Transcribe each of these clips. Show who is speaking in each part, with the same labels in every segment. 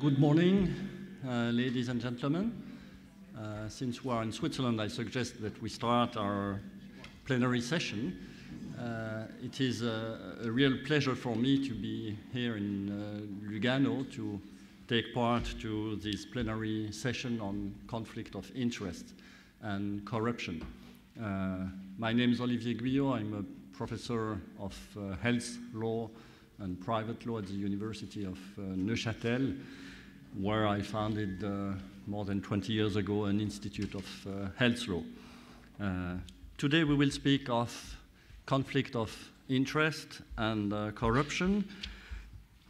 Speaker 1: Good morning, uh, ladies and gentlemen. Uh, since we are in Switzerland, I suggest that we start our plenary session. Uh, it is a, a, real pleasure for me to be here in uh, Lugano to take part to this plenary session on conflict of interest and corruption. Uh, my name is Olivier Guillod. I'm a professor of uh, health law and private law at the University of Neuchâtel where I founded uh, more than 20 years ago an institute of uh, health law. Uh, today we will speak of conflict of interest and uh, corruption.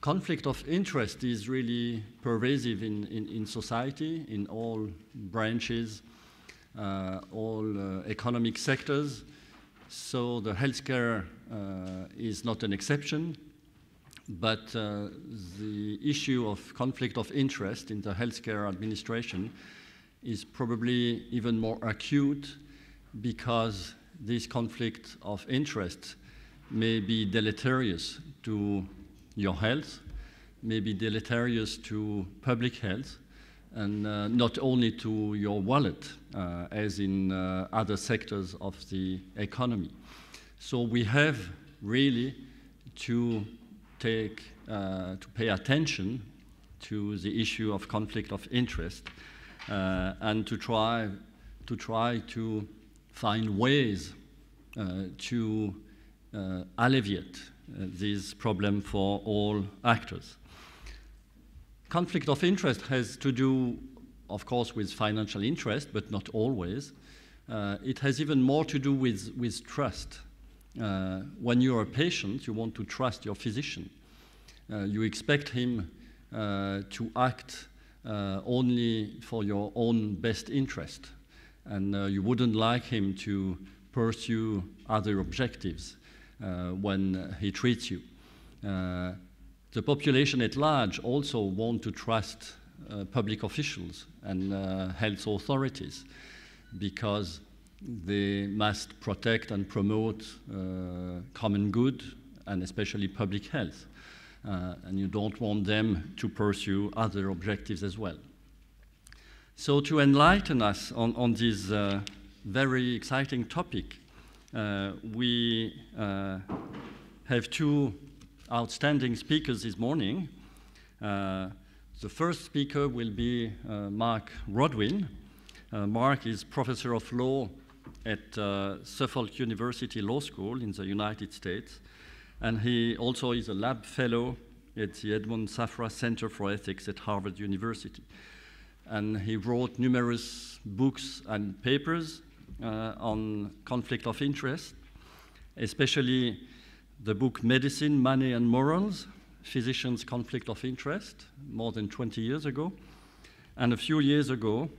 Speaker 1: Conflict of interest is really pervasive in, in, in society, in all branches, uh, all uh, economic sectors. So the healthcare is not an exception but uh, the issue of conflict of interest in the healthcare administration is probably even more acute because this conflict of interest may be deleterious to your health, may be deleterious to public health, and uh, not only to your wallet, uh, as in uh, other sectors of the economy. So we have really to take, uh, to pay attention to the issue of conflict of interest uh, and to try, to try to find ways uh, to uh, alleviate uh, this problem for all actors. Conflict of interest has to do, of course, with financial interest, but not always. It has even more to do with, with trust. Uh, when you're a patient, you want to trust your physician. Uh, you expect him uh, to act uh, only for your own best interest, and you wouldn't like him to pursue other objectives when he treats you. the population at large also want to trust public officials and health authorities because they must protect and promote uh, common good and especially public health. Uh, and you don't want them to pursue other objectives as well. So to enlighten us on, on this uh, very exciting topic, uh, we have two outstanding speakers this morning. Uh, the first speaker will be uh, Marc Rodwin. Uh, Marc is professor of law at Suffolk University Law School in the United States and he also is a lab fellow at the Edmond Safra Center for Ethics at Harvard University. And he wrote numerous books and papers uh, on conflict of interest, especially the book Medicine, Money and Morals, Physicians' Conflict of Interest, more than 20 years ago. And a few years ago,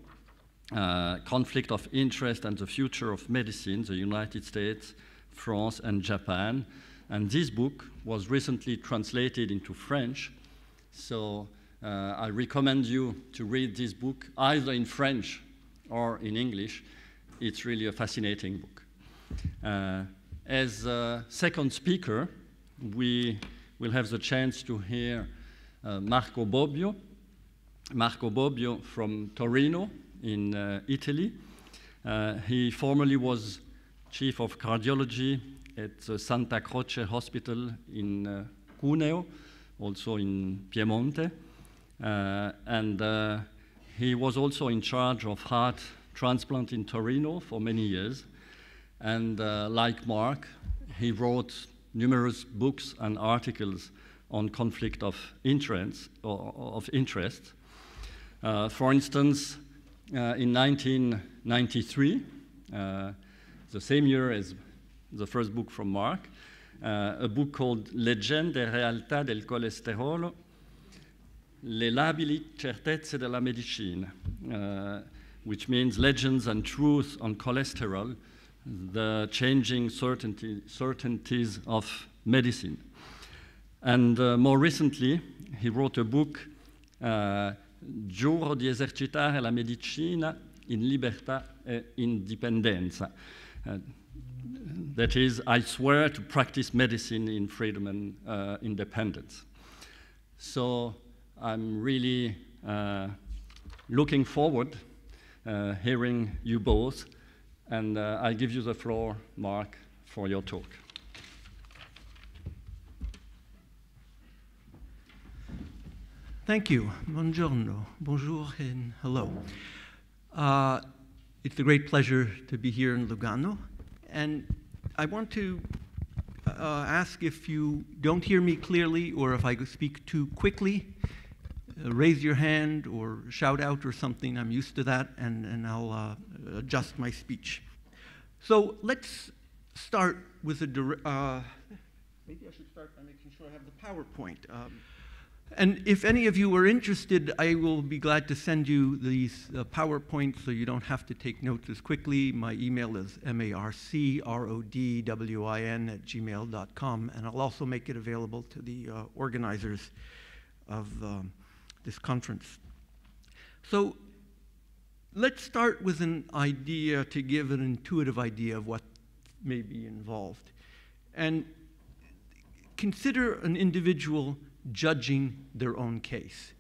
Speaker 1: uh, Conflict of Interest and the Future of Medicine, the United States, France, and Japan, and this book was recently translated into French. So uh, I recommend you to read this book either in French or in English. It's really a fascinating book. Uh, as a second speaker, we will have the chance to hear uh, Marco Bobbio. Marco Bobbio from Torino in uh, Italy. Uh, he formerly was chief of cardiology at the Santa Croce Hospital in uh, Cuneo, also in Piemonte. Uh, and uh, he was also in charge of heart transplant in Torino for many years. And uh, like Marc, he wrote numerous books and articles on conflict of interest. Of interest. Uh, for instance, uh, in 1993, the same year as the first book from Marc, uh, a book called Leggende e realtà del colesterolo, le labili certezze della medicina, uh, which means legends and truth on cholesterol, the changing certainty, certainties of medicine. And uh, more recently, he wrote a book, uh, Giuro di esercitare la medicina in libertà e indipendenza. Uh, that is, I swear to practice medicine in freedom and uh, independence. So I'm really uh, looking forward uh, hearing you both, and uh, I'll give you the floor, Marc, for your talk.
Speaker 2: Thank you. Buongiorno. Bonjour and hello. Uh, it's a great pleasure to be here in Lugano. And I want to uh, ask if you don't hear me clearly or if I speak too quickly, uh, raise your hand or shout out or something. I'm used to that, and, and I'll uh, adjust my speech. So let's start with a. Uh, maybe I should start by making sure I have the PowerPoint. Um, and if any of you are interested, I will be glad to send you these uh, PowerPoints so you don't have to take notes as quickly. My email is marcrodwin at gmail.com, and I'll also make it available to the uh, organizers of um, this conference. So let's start with an idea to give an intuitive idea of what may be involved. And consider an individual judging their own case,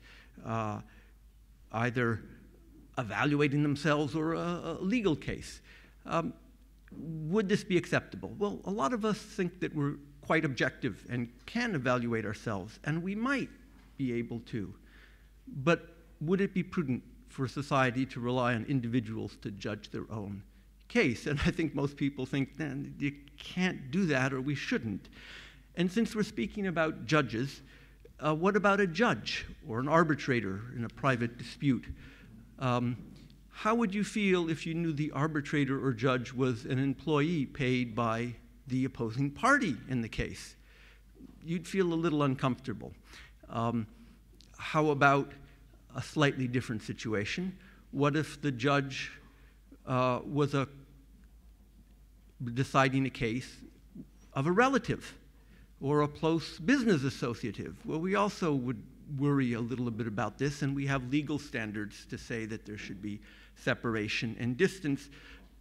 Speaker 2: uh, either evaluating themselves or a, a legal case. Um, would this be acceptable? Well, a lot of us think that we're quite objective and can evaluate ourselves, and we might be able to. But would it be prudent for society to rely on individuals to judge their own case? And I think most people think, then you can't do that or we shouldn't. And since we're speaking about judges, uh, what about a judge or an arbitrator in a private dispute? Um, how would you feel if you knew the arbitrator or judge was an employee paid by the opposing party in the case? You'd feel a little uncomfortable. Um, how about a slightly different situation? What if the judge uh, was a, deciding a case of a relative? Or a close business associative. Well, we also would worry a little bit about this, and we have legal standards to say that there should be separation and distance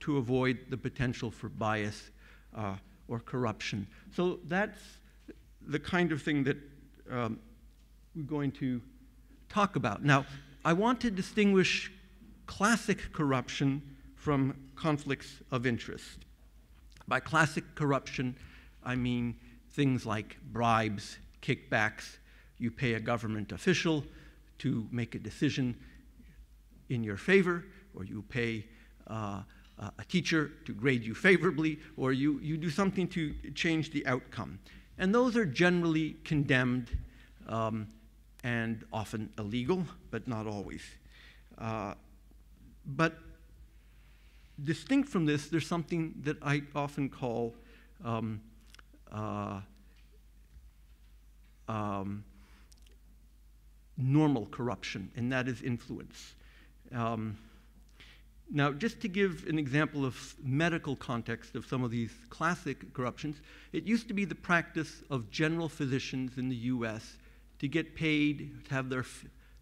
Speaker 2: to avoid the potential for bias uh, or corruption. So that's the kind of thing that um, we're going to talk about. Now, I want to distinguish classic corruption from conflicts of interest. By classic corruption, I mean things like bribes, kickbacks. You pay a government official to make a decision in your favor, or you pay uh, a teacher to grade you favorably, or you, you do something to change the outcome. And those are generally condemned um, and often illegal, but not always. Uh, but distinct from this, there's something that I often call um, uh, um, normal corruption, and that is influence. Um, now, just to give an example of medical context of some of these classic corruptions, it used to be the practice of general physicians in the US to get paid to have their,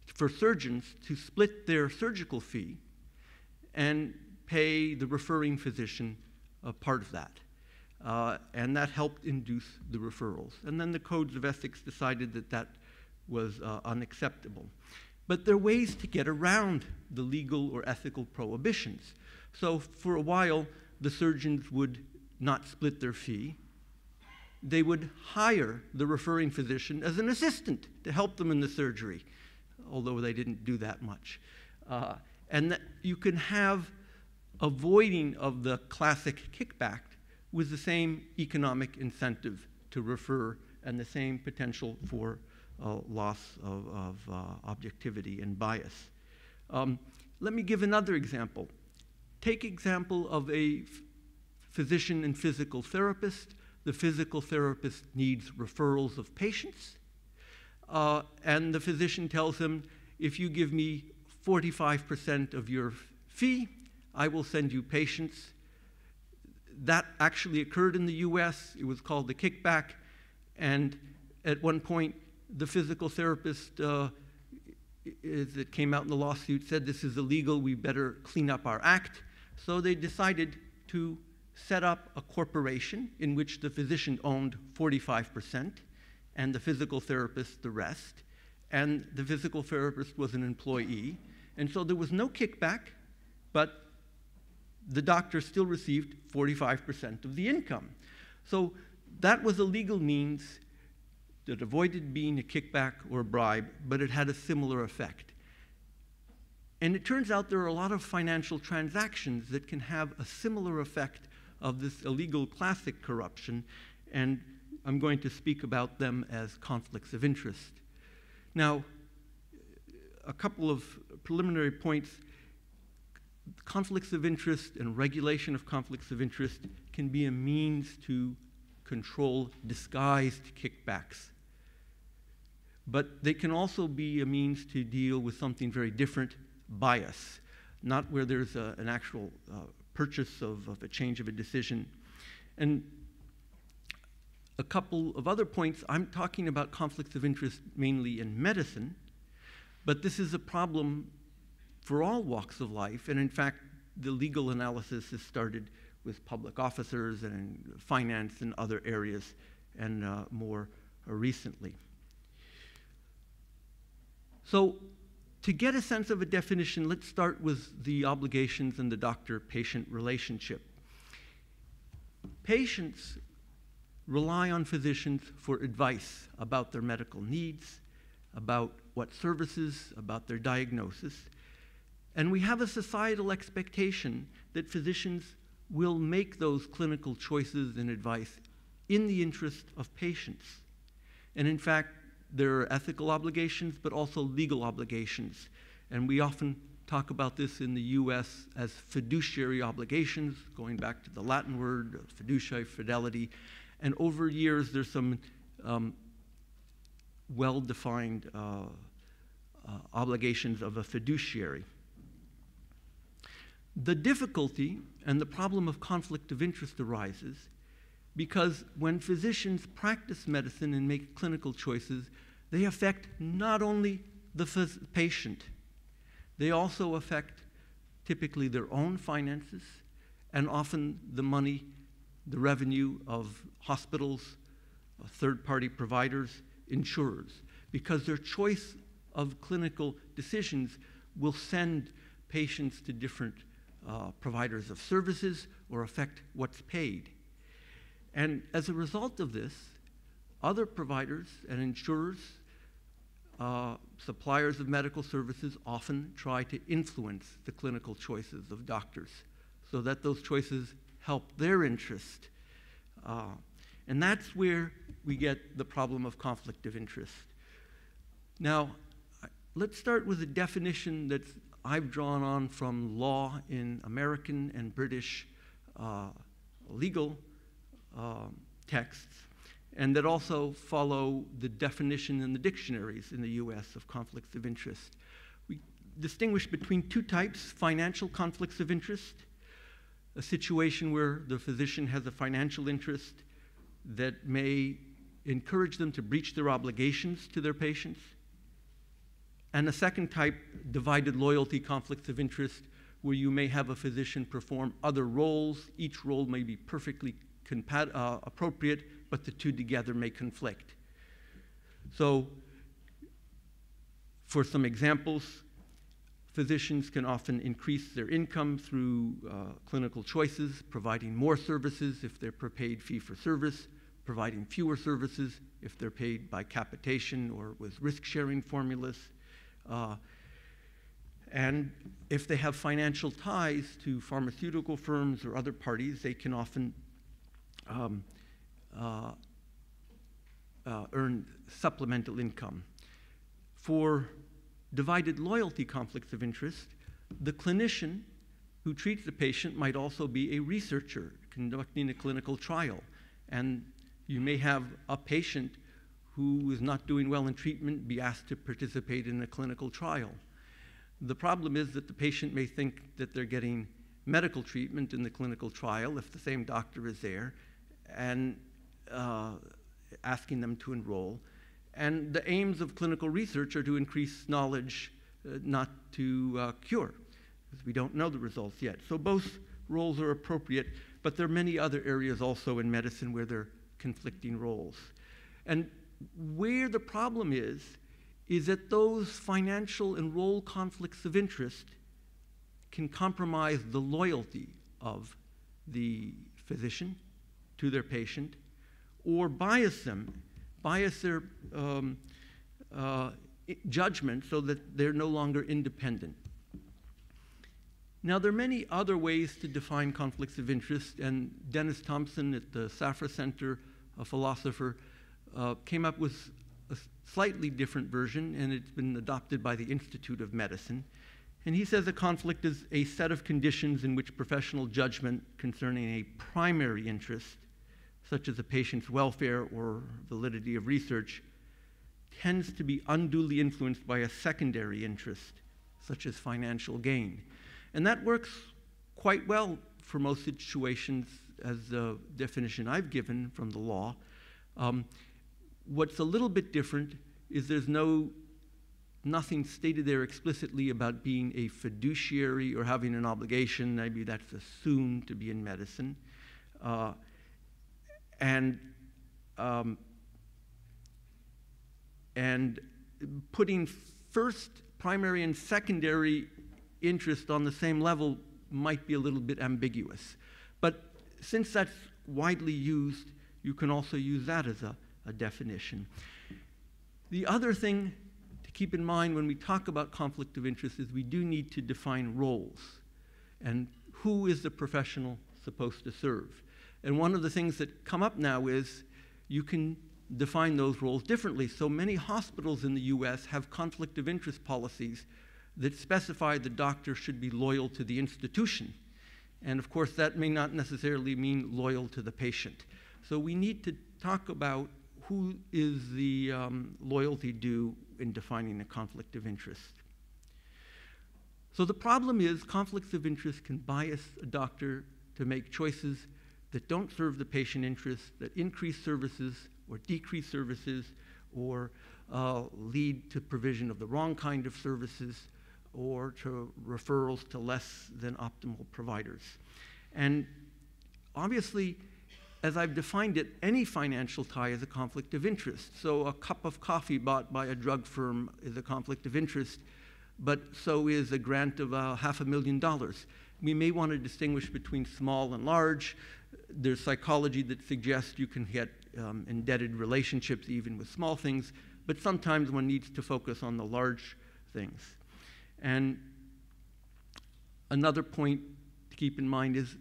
Speaker 2: for surgeons to split their surgical fee and pay the referring physician a part of that. Uh, and that helped induce the referrals. And then the codes of ethics decided that that was uh, unacceptable. But there are ways to get around the legal or ethical prohibitions. So for a while, the surgeons would not split their fee. They would hire the referring physician as an assistant to help them in the surgery, although they didn't do that much. Uh, and that you can have avoiding of the classic kickback with the same economic incentive to refer and the same potential for uh, loss of, of uh, objectivity and bias. Um, let me give another example. Take example of a physician and physical therapist. The physical therapist needs referrals of patients, uh, and the physician tells him, if you give me 45% of your fee, I will send you patients that actually occurred in the US. It was called the kickback. And at one point, the physical therapist uh, that came out in the lawsuit said this is illegal, we better clean up our act. So they decided to set up a corporation in which the physician owned 45% and the physical therapist the rest. and the physical therapist was an employee. And so there was no kickback, but the doctor still received 45% of the income. So that was a legal means that avoided being a kickback or a bribe, but it had a similar effect. And it turns out there are a lot of financial transactions that can have a similar effect of this illegal classic corruption, and I'm going to speak about them as conflicts of interest. Now, a couple of preliminary points. Conflicts of interest and regulation of conflicts of interest can be a means to control disguised kickbacks. But they can also be a means to deal with something very different bias, not where there's a, an actual uh, purchase of, of a change of a decision. And a couple of other points, I'm talking about conflicts of interest mainly in medicine, but this is a problem for all walks of life. And in fact, the legal analysis has started with public officers and finance and other areas, and uh, more recently. So, to get a sense of a definition, let's start with the obligations and the doctor patient relationship. Patients rely on physicians for advice about their medical needs, about what services, about their diagnosis. And we have a societal expectation that physicians will make those clinical choices and advice in the interest of patients. And in fact, there are ethical obligations, but also legal obligations. And we often talk about this in the US as fiduciary obligations, going back to the Latin word fiducia, fidelity. And over years, there's some um, well defined uh, uh, obligations of a fiduciary. The difficulty and the problem of conflict of interest arises because when physicians practice medicine and make clinical choices, they affect not only the patient, they also affect typically their own finances and often the money, the revenue of hospitals, uh, third party providers, insurers, because their choice of clinical decisions will send patients to different uh, providers of services or affect what's paid. And as a result of this, other providers and insurers, uh, suppliers of medical services often try to influence the clinical choices of doctors so that those choices help their interest. Uh, and that's where we get the problem of conflict of interest. Now, let's start with a definition that I've drawn on from law in American and British uh, legal uh, texts, and that also follow the definition in the dictionaries in the US of conflicts of interest. We distinguish between two types financial conflicts of interest, a situation where the physician has a financial interest that may encourage them to breach their obligations to their patients. And a second type, divided loyalty conflicts of interest, where you may have a physician perform other roles. Each role may be perfectly uh, appropriate, but the two together may conflict. So, for some examples, physicians can often increase their income through uh, clinical choices, providing more services if they're paid fee for service, providing fewer services if they're paid by capitation or with risk sharing formulas. Uh, and if they have financial ties to pharmaceutical firms or other parties, they can often um, uh, uh, earn supplemental income. For divided loyalty conflicts of interest, the clinician who treats the patient might also be a researcher conducting a clinical trial. And you may have a patient who is not doing well in treatment be asked to participate in a clinical trial. The problem is that the patient may think that they're getting medical treatment in the clinical trial if the same doctor is there and uh, asking them to enroll. And the aims of clinical research are to increase knowledge, uh, not to uh, cure, because we don't know the results yet. So both roles are appropriate, but there are many other areas also in medicine where they're conflicting roles. And where the problem is, is that those financial and role conflicts of interest can compromise the loyalty of the physician to their patient or bias them, bias their um, uh, judgment so that they're no longer independent. Now, there are many other ways to define conflicts of interest, and Dennis Thompson at the Safra Center, a philosopher, uh, came up with a slightly different version, and it's been adopted by the Institute of Medicine. And he says a conflict is a set of conditions in which professional judgment concerning a primary interest, such as a patient's welfare or validity of research, tends to be unduly influenced by a secondary interest, such as financial gain. And that works quite well for most situations, as the definition I've given from the law. Um, what's a little bit different is there's no nothing stated there explicitly about being a fiduciary or having an obligation. Maybe that's assumed to be in medicine. Uh, and um, and putting first primary and secondary interest on the same level might be a little bit ambiguous. But since that's widely used, you can also use that as a, a definition. The other thing to keep in mind when we talk about conflict of interest is we do need to define roles and who is the professional supposed to serve. And one of the things that come up now is you can define those roles differently. So many hospitals in the US have conflict of interest policies that specify the doctor should be loyal to the institution. And of course, that may not necessarily mean loyal to the patient. So we need to talk about who is the um, loyalty due in defining a conflict of interest. So the problem is conflicts of interest can bias a doctor to make choices that don't serve the patient interest, that increase services or decrease services or uh, lead to provision of the wrong kind of services or to referrals to less than optimal providers. And obviously, as I've defined it, any financial tie is a conflict of interest. So a cup of coffee bought by a drug firm is a conflict of interest, but so is a grant of uh, half a million dollars. We may want to distinguish between small and large. There's psychology that suggests you can get um, indebted relationships even with small things, but sometimes one needs to focus on the large things. And another point to keep in mind is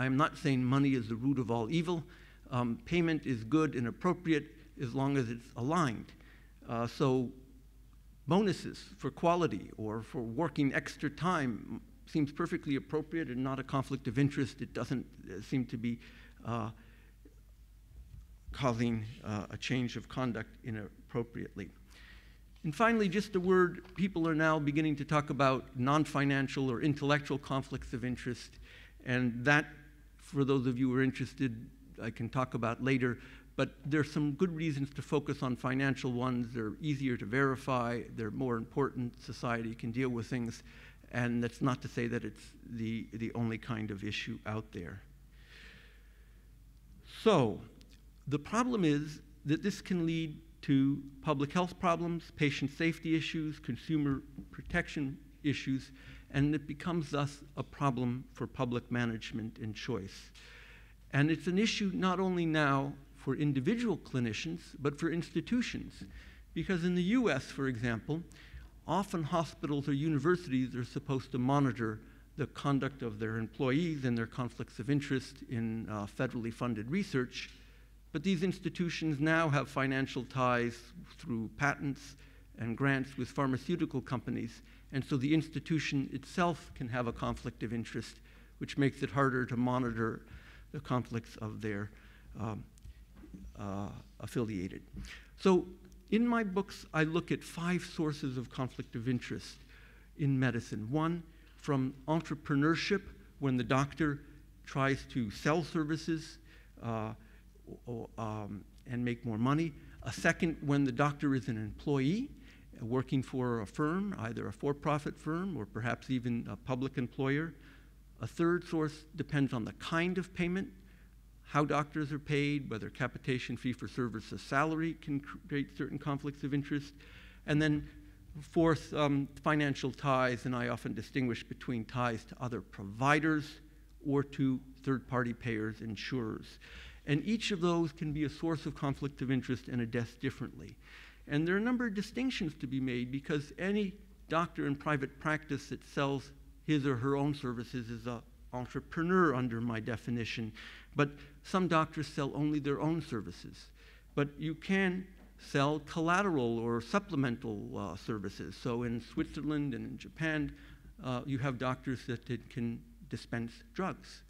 Speaker 2: I'm not saying money is the root of all evil. Um, payment is good and appropriate as long as it's aligned. Uh, so, bonuses for quality or for working extra time seems perfectly appropriate and not a conflict of interest. It doesn't uh, seem to be uh, causing uh, a change of conduct inappropriately. And finally, just a word people are now beginning to talk about non financial or intellectual conflicts of interest. And that, for those of you who are interested, I can talk about later. But there's some good reasons to focus on financial ones. They're easier to verify, they're more important. Society can deal with things. And that's not to say that it's the, the only kind of issue out there. So, the problem is that this can lead to public health problems, patient safety issues, consumer protection issues, and it becomes thus a problem for public management and choice. And it's an issue not only now for individual clinicians, but for institutions. Because in the US, for example, often hospitals or universities are supposed to monitor the conduct of their employees and their conflicts of interest in uh, federally funded research. But these institutions now have financial ties through patents and grants with pharmaceutical companies, and so the institution itself can have a conflict of interest, which makes it harder to monitor the conflicts of their um, uh, affiliated. So, in my books, I look at five sources of conflict of interest in medicine. One, from entrepreneurship, when the doctor tries to sell services. Uh, um, and make more money. A second, when the doctor is an employee working for a firm, either a for profit firm or perhaps even a public employer. A third source depends on the kind of payment, how doctors are paid, whether capitation fee for service or salary can create certain conflicts of interest. And then fourth, um, financial ties, and I often distinguish between ties to other providers or to third-party payers, insurers. And each of those can be a source of conflict of interest and assessed differently. And there are a number of distinctions to be made because any doctor in private practice that sells his or her own services is an entrepreneur under my definition. But some doctors sell only their own services. But you can sell collateral or supplemental uh, services. So in Switzerland and in Japan, uh, you have doctors that, can dispense drugs.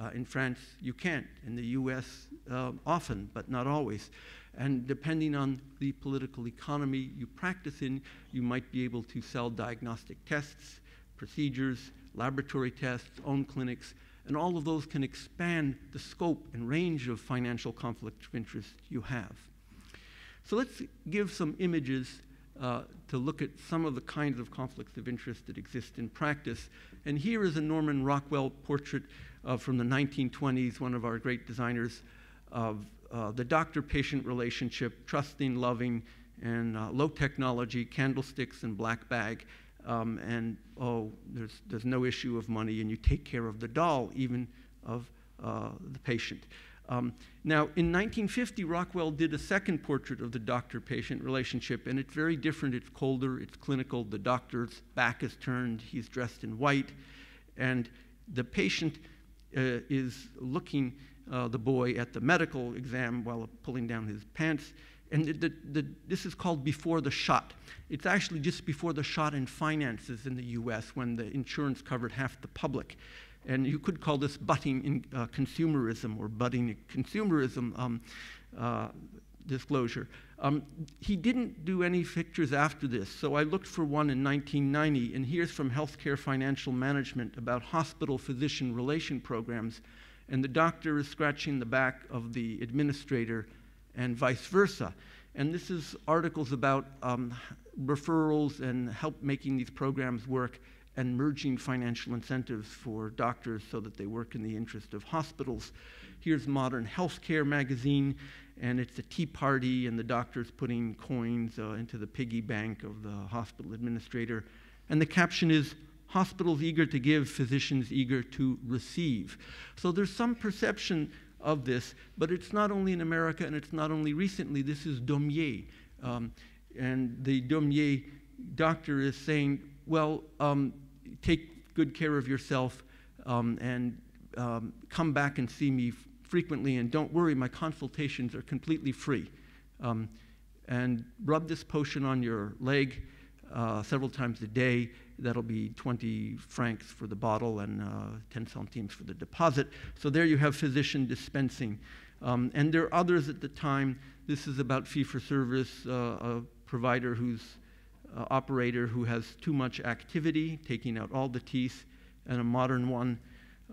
Speaker 2: Uh, in France, you can't. In the US, uh, often, but not always. And depending on the political economy you practice in, you might be able to sell diagnostic tests, procedures, laboratory tests, own clinics, and all of those can expand the scope and range of financial conflict of interest you have. So let's give some images uh, to look at some of the kinds of conflicts of interest that exist in practice. And here is a Norman Rockwell portrait uh, from the 1920s, one of our great designers of uh, the doctor patient relationship, trusting, loving, and uh, low technology, candlesticks, and black bag. Um, and oh, there's, there's no issue of money, and you take care of the doll, even of uh, the patient. Um, now, in 1950, Rockwell did a second portrait of the doctor patient relationship, and it's very different. It's colder, it's clinical. The doctor's back is turned, he's dressed in white, and the patient uh, is looking uh, the boy at the medical exam while pulling down his pants. And the, the, the, this is called before the shot. It's actually just before the shot in finances in the US when the insurance covered half the public. And you could call this butting in, uh, consumerism or budding consumerism um, uh, disclosure. Um, he didn't do any pictures after this, so I looked for one in 1990, and here's from Healthcare Financial Management about hospital physician relation programs. And the doctor is scratching the back of the administrator and vice versa. And this is articles about um, referrals and help making these programs work and merging financial incentives for doctors so that they work in the interest of hospitals. Here's Modern Healthcare magazine, and it's a tea party, and the doctor's putting coins uh, into the piggy bank of the hospital administrator. And the caption is Hospitals eager to give, physicians eager to receive. So there's some perception of this, but it's not only in America and it's not only recently. This is Daumier. Um, and the Daumier doctor is saying, well, um, take good care of yourself um, and um, come back and see me frequently. And don't worry, my consultations are completely free. Um, and rub this potion on your leg uh, several times a day. That'll be 20 francs for the bottle and uh, 10 centimes for the deposit. So there you have physician dispensing. Um, and there are others at the time. This is about fee for service, uh, a provider who's uh, operator who has too much activity, taking out all the teeth, and a modern one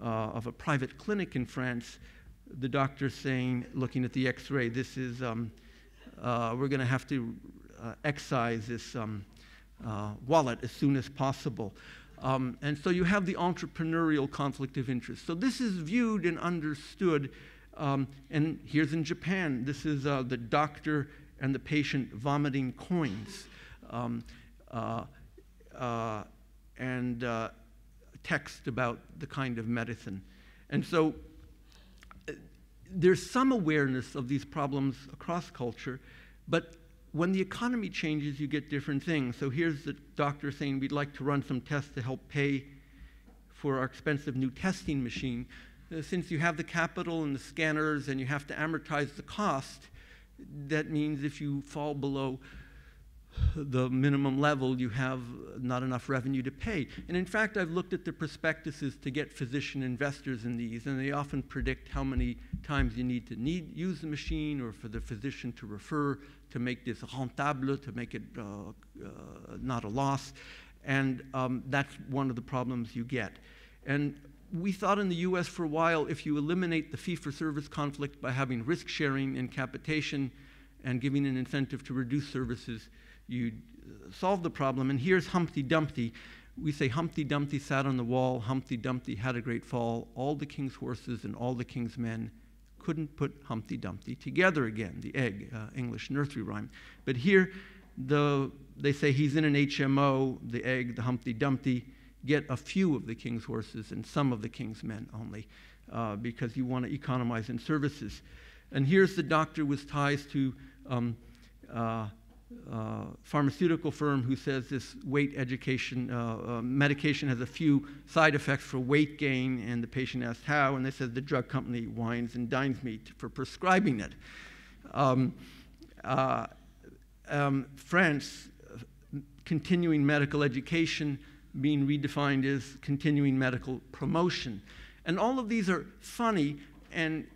Speaker 2: uh, of a private clinic in France. The doctor saying, looking at the x ray, this is, um, uh, we're going to have to uh, excise this um, uh, wallet as soon as possible. Um, and so you have the entrepreneurial conflict of interest. So this is viewed and understood. Um, and here's in Japan, this is uh, the doctor and the patient vomiting coins um, uh, uh, and uh, text about the kind of medicine. And so uh, there's some awareness of these problems across culture, but when the economy changes, you get different things. So here's the doctor saying, We'd like to run some tests to help pay for our expensive new testing machine. Uh, since you have the capital and the scanners and you have to amortize the cost, that means if you fall below the minimum level, you have not enough revenue to pay. And in fact, I've looked at the prospectuses to get physician investors in these, and they often predict how many times you need to need, use the machine or for the physician to refer to make this rentable, to make it uh, uh, not a loss. And um, that's one of the problems you get. And we thought in the US for a while if you eliminate the fee for service conflict by having risk sharing and capitation and giving an incentive to reduce services, you solve the problem. And here's Humpty Dumpty. We say Humpty Dumpty sat on the wall, Humpty Dumpty had a great fall. All the king's horses and all the king's men couldn't put Humpty Dumpty together again, the egg, uh, English nursery rhyme. But here, the, they say he's in an HMO, the egg, the Humpty Dumpty, get a few of the king's horses and some of the king's men only, uh, because you want to economize in services. And here's the doctor with ties to um, uh, uh, pharmaceutical firm who says this weight education uh, uh, medication has a few side effects for weight gain, and the patient asks how, and they said the drug company wines and dines me for prescribing it. Um, uh, um, France, continuing medical education being redefined as continuing medical promotion. And all of these are funny, and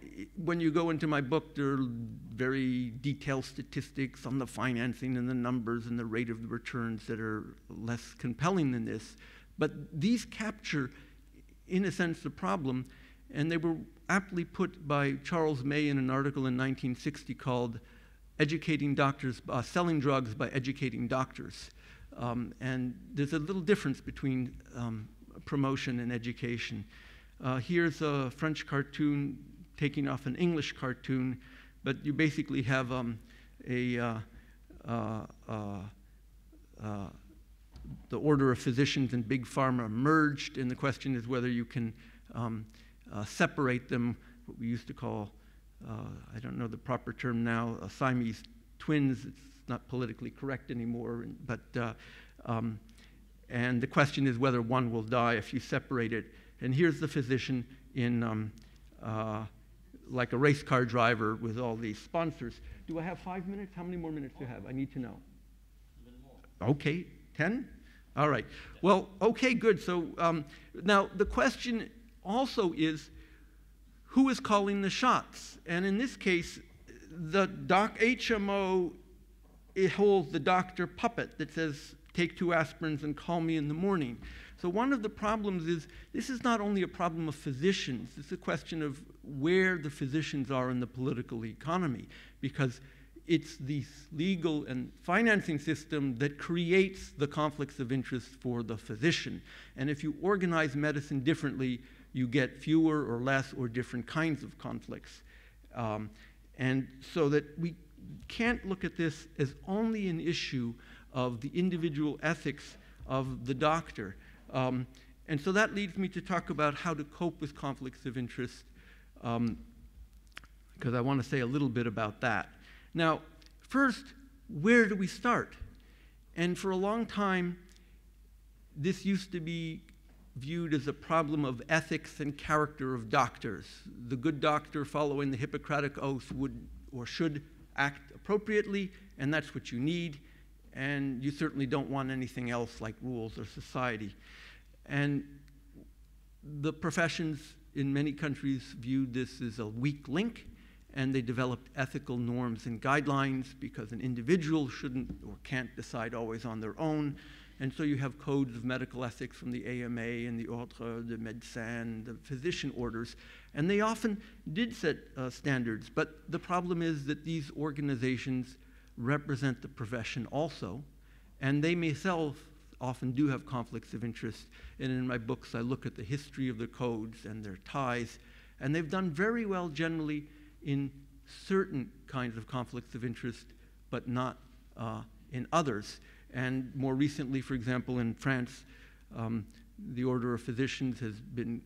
Speaker 2: when you go into my book, there are very detailed statistics on the financing and the numbers and the rate of the returns that are less compelling than this. But these capture, in a sense, the problem, and they were aptly put by Charles May in an article in 1960 called Educating Doctors, uh, Selling Drugs by Educating Doctors. Um, and there's a little difference between um, promotion and education. Uh, here's a French cartoon taking off an English cartoon, but you basically have um, a uh, uh, uh, uh, the order of physicians and big pharma merged, and the question is whether you can um, uh, separate them, what we used to call, I don't know the proper term now, Siamese twins. It's not politically correct anymore, but um, and the question is whether one will die if you separate it. And here's the physician in um, uh, like a race car driver with all these sponsors. Do I have five minutes? How many more minutes do you have? I need to know. Okay, 10? All right. Well, okay, good. So um, now the question also is who is calling the shots? And in this case, the doc HMO it holds the doctor puppet that says, take two aspirins and call me in the morning. So one of the problems is this is not only a problem of physicians, it's a question of where the physicians are in the political economy, because it's the legal and financing system that creates the conflicts of interest for the physician. And if you organize medicine differently, you get fewer or less or different kinds of conflicts. Um, and so that we can't look at this as only an issue of the individual ethics of the doctor. Um, and so that leads me to talk about how to cope with conflicts of interest, because um, I want to say a little bit about that. Now, first, where do we start? And for a long time, this used to be viewed as a problem of ethics and character of doctors. The good doctor following the Hippocratic Oath would or should act appropriately, and that's what you need and you certainly don't want anything else like rules or society. And the professions in many countries viewed this as a weak link, and they developed ethical norms and guidelines because an individual shouldn't or can't decide always on their own. And so you have codes of medical ethics from the AMA and the Ordre de Médecins, the physician orders, and they often did set uh, standards. But the problem is that these organizations represent the profession also, and they myself often do have conflicts of interest. And in my books, I look at the history of the codes and their ties, and they've done very well generally in certain kinds of conflicts of interest, but not uh, in others. And more recently, for example, in France, um, the Order of Physicians has been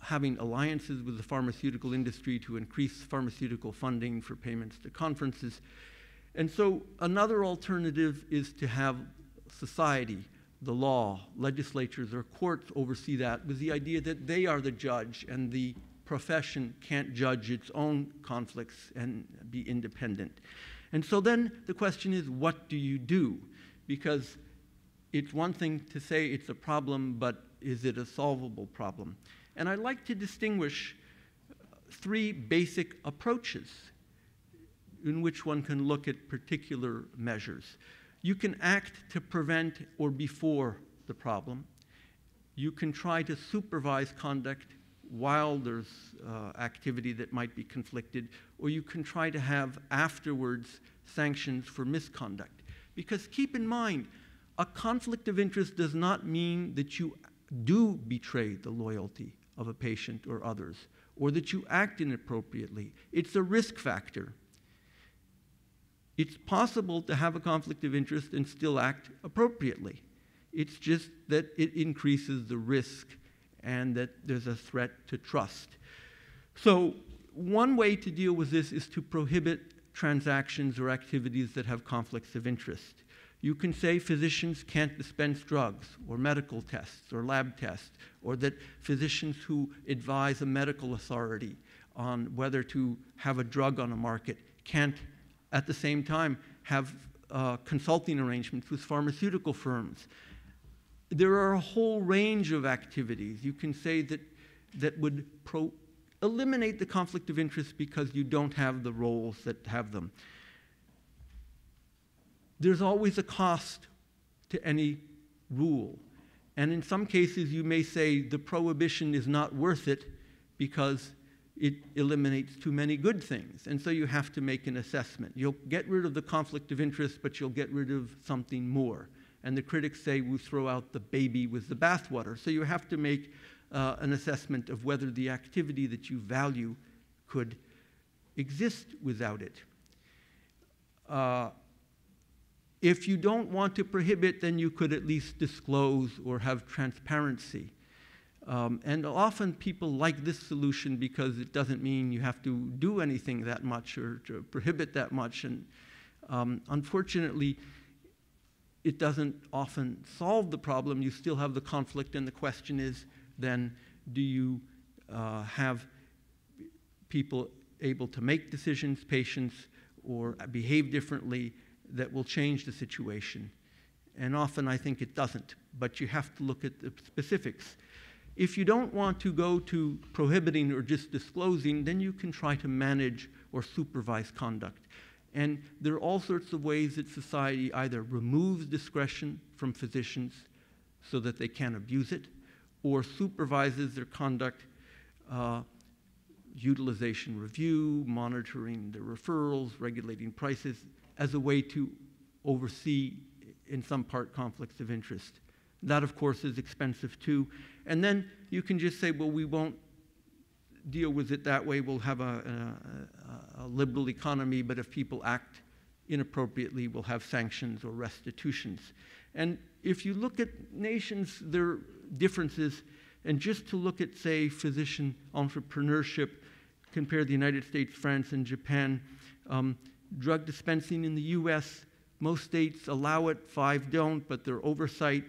Speaker 2: having alliances with the pharmaceutical industry to increase pharmaceutical funding for payments to conferences. And so another alternative is to have society, the law, legislatures, or courts oversee that with the idea that they are the judge and the profession can't judge its own conflicts and be independent. And so then the question is what do you do? Because it's one thing to say it's a problem, but is it a solvable problem? And I'd like to distinguish three basic approaches in which one can look at particular measures. You can act to prevent or before the problem. You can try to supervise conduct while there's uh, activity that might be conflicted, or you can try to have afterwards sanctions for misconduct. Because keep in mind, a conflict of interest does not mean that you do betray the loyalty of a patient or others, or that you act inappropriately. It's a risk factor. It's possible to have a conflict of interest and still act appropriately. It's just that it increases the risk and that there's a threat to trust. So, one way to deal with this is to prohibit transactions or activities that have conflicts of interest. You can say physicians can't dispense drugs or medical tests or lab tests, or that physicians who advise a medical authority on whether to have a drug on a market can't at the same time have uh, consulting arrangements with pharmaceutical firms. There are a whole range of activities you can say that, that would eliminate the conflict of interest because you don't have the roles that have them. There's always a cost to any rule. And in some cases, you may say the prohibition is not worth it because it eliminates too many good things. And so you have to make an assessment. You'll get rid of the conflict of interest, but you'll get rid of something more. And the critics say we throw out the baby with the bathwater. So you have to make uh, an assessment of whether the activity that you value could exist without it. Uh, if you don't want to prohibit, then you could at least disclose or have transparency. Um, and often people like this solution because it doesn't mean you have to do anything that much or to prohibit that much. And um, unfortunately, it doesn't often solve the problem. You still have the conflict, and the question is then do you uh, have people able to make decisions, patients, or behave differently that will change the situation? And often I think it doesn't, but you have to look at the specifics. If you don't want to go to prohibiting or just disclosing, then you can try to manage or supervise conduct. And there are all sorts of ways that society either removes discretion from physicians so that they can't abuse it, or supervises their conduct, uh, utilization review, monitoring the referrals, regulating prices, as a way to oversee, in some part, conflicts of interest. That, of course, is expensive too. And then you can just say, well, we won't deal with it that way. We'll have a, a, a liberal economy, but if people act inappropriately, we'll have sanctions or restitutions. And if you look at nations, their differences. And just to look at, say, physician entrepreneurship, compare the United States, France, and Japan, um, drug dispensing in the US, most states allow it, five don't, but their oversight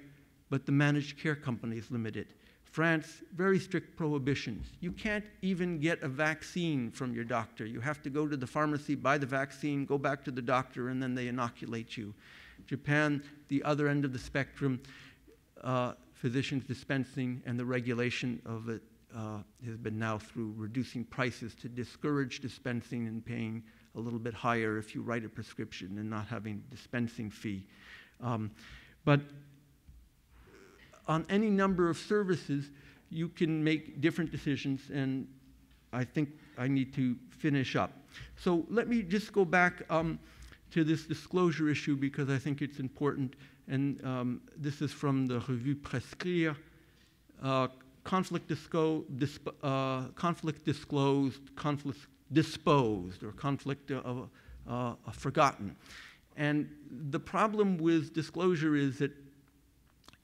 Speaker 2: but the managed care companies limit it. France, very strict prohibitions. You can't even get a vaccine from your doctor. You have to go to the pharmacy, buy the vaccine, go back to the doctor, and then they inoculate you. Japan, the other end of the spectrum, uh, physicians dispensing and the regulation of it uh, has been now through reducing prices to discourage dispensing and paying a little bit higher if you write a prescription and not having dispensing fee. Um, but on any number of services, you can make different decisions, and I think I need to finish up. So let me just go back um, to this disclosure issue because I think it's important. And um, this is from the Revue Prescrire. Uh, conflict, disco, disp, uh, conflict disclosed, conflict disposed, or conflict uh, forgotten. And the problem with disclosure is that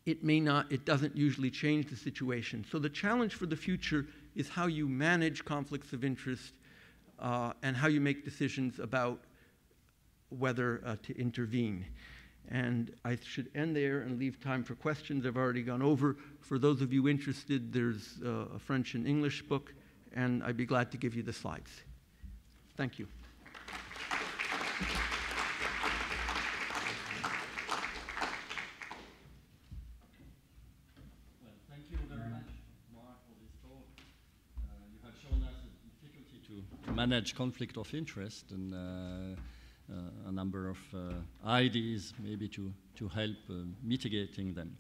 Speaker 2: it may not, it doesn't usually change the situation. So the challenge for the future is how you manage conflicts of interest uh, and how you make decisions about whether uh, to intervene. And I should end there and leave time for questions. I've already gone over. For those of you interested, there's uh, a French and English book, and I'd be glad to give you the slides. Thank you.
Speaker 1: Manage conflict of interest and uh, uh, a number of uh, ideas maybe to, to help mitigating them.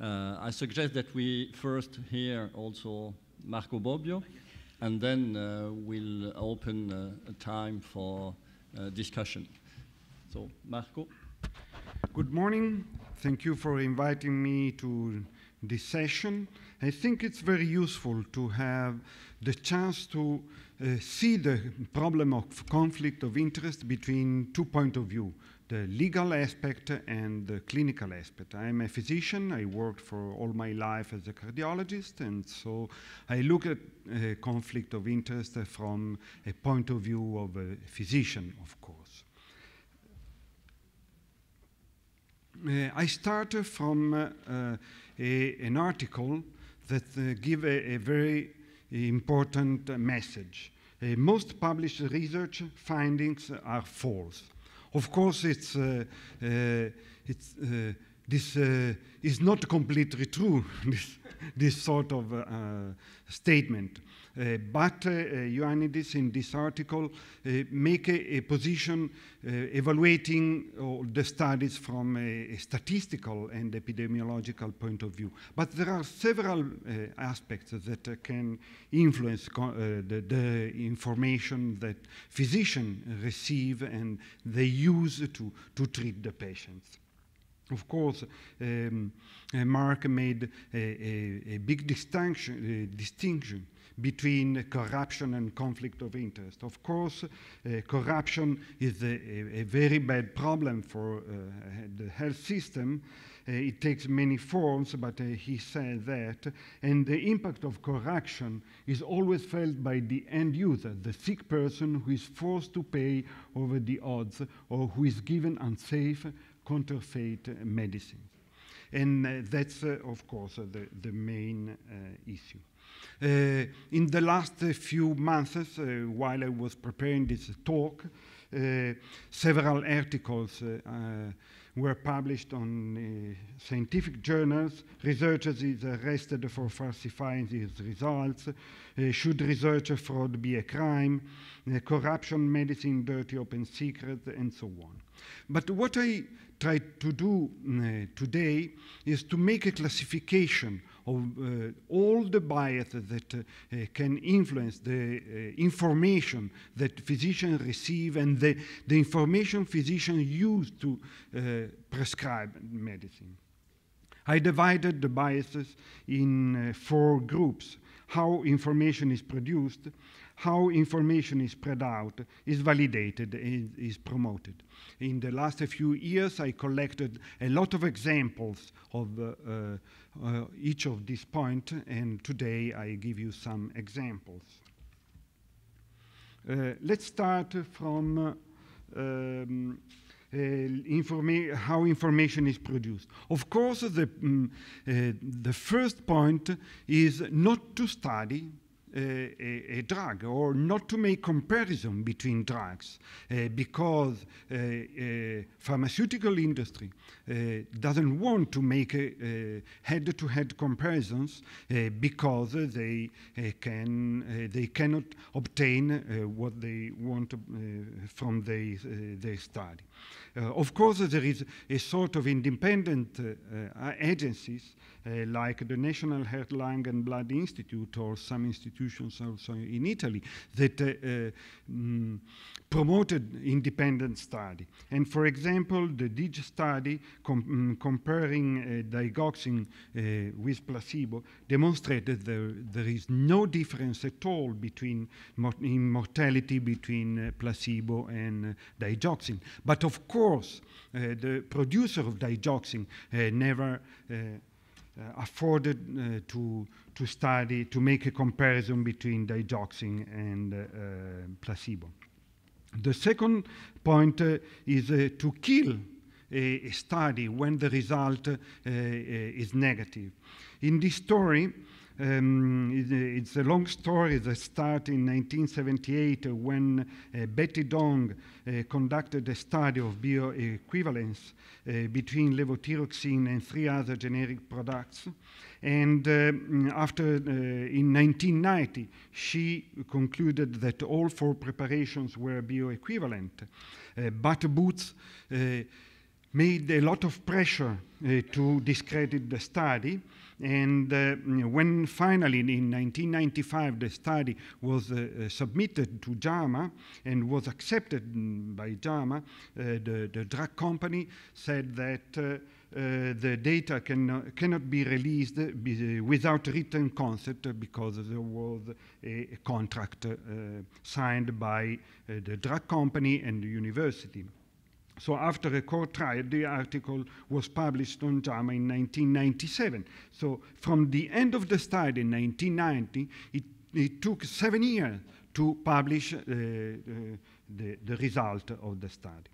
Speaker 1: I suggest that we first hear also Marco Bobbio, and then we'll open a time for discussion. So, Marco.
Speaker 3: Good morning. Thank you for inviting me to this session. I think it's very useful to have the chance to uh, see the problem of conflict of interest between two points of view the legal aspect and the clinical aspect. I'm a physician. I worked for all my life as a cardiologist, and so I look at uh, conflict of interest from a point of view of a physician, of course. Uh, I start from uh, a, an article that uh, give a, a very important message. Uh, most published research findings are false. Of course, it's, uh, it's, this is not completely true, this, this sort of statement. Uh, but uh, Ioannidis in this article uh, make a, a position evaluating the studies from a, a, statistical and epidemiological point of view. But there are several aspects that can influence the, the, information that physicians receive and they use to, to treat the patients. Of course, um, Mark made a, a, a big distinction, distinction between corruption and conflict of interest. Of course, uh, corruption is a, a, very bad problem for uh, the health system. Uh, it takes many forms, but uh, he said that. And the impact of corruption is always felt by the end user, the sick person who is forced to pay over the odds or who is given unsafe counterfeit medicines. And uh, that's, uh, of course, the, the main issue. Uh, in the last few months, uh, while I was preparing this talk, uh, several articles were published on uh, scientific journals. Researchers is arrested for falsifying these results. Uh, should research fraud be a crime? Uh, corruption, medicine, dirty open secret, and so on. But what I try to do today is to make a classification of uh, all the biases that uh, can influence the uh, information that physicians receive and the, the information physicians use to prescribe medicine. I divided the biases in four groups how information is produced, how information is spread out, is validated, is, is promoted. In the last few years, I collected a lot of examples of uh, uh, each of these points, and today I give you some examples. Uh, let's start from um, informa how information is produced. Of course, the, um, uh, the first point is not to study a, a, drug or not to make comparison between drugs uh, because uh, uh, pharmaceutical industry uh, doesn't want to make head-to-head comparisons uh, because they uh, can they cannot obtain what they want from the, their study. Of course, there is a sort of independent agencies uh, like the National Heart, Lung and Blood Institute or some institutions also in Italy that uh, mm, promoted independent study. And for example, the DIG study com mm, comparing uh, digoxin uh, with placebo demonstrated there, there is no difference at all between in mortality between uh, placebo and uh, digoxin. But of course, Uh, the producer of digoxin uh, never uh, uh, afforded uh, to, to study, to make a comparison between digoxin and uh, placebo. The second point is to kill a, a, study when the result is negative. In this story, um, it's a long story that starts in 1978 when uh, Betty Dong uh, conducted a study of bioequivalence uh, between levothyroxine and three other generic products. And uh, after, uh, in 1990, she concluded that all four preparations were bioequivalent. But Boots made a lot of pressure to discredit the study. And uh, when finally in 1995 the study was uh, uh, submitted to JAMA and was accepted by JAMA, uh, the, the, drug company said that uh, the data can, cannot be released without written consent because there was a, contract signed by the drug company and the university. So after a court trial, the article was published on JAMA in 1997. So from the end of the study in 1990, it, it took seven years to publish uh, uh, the, the result of the study.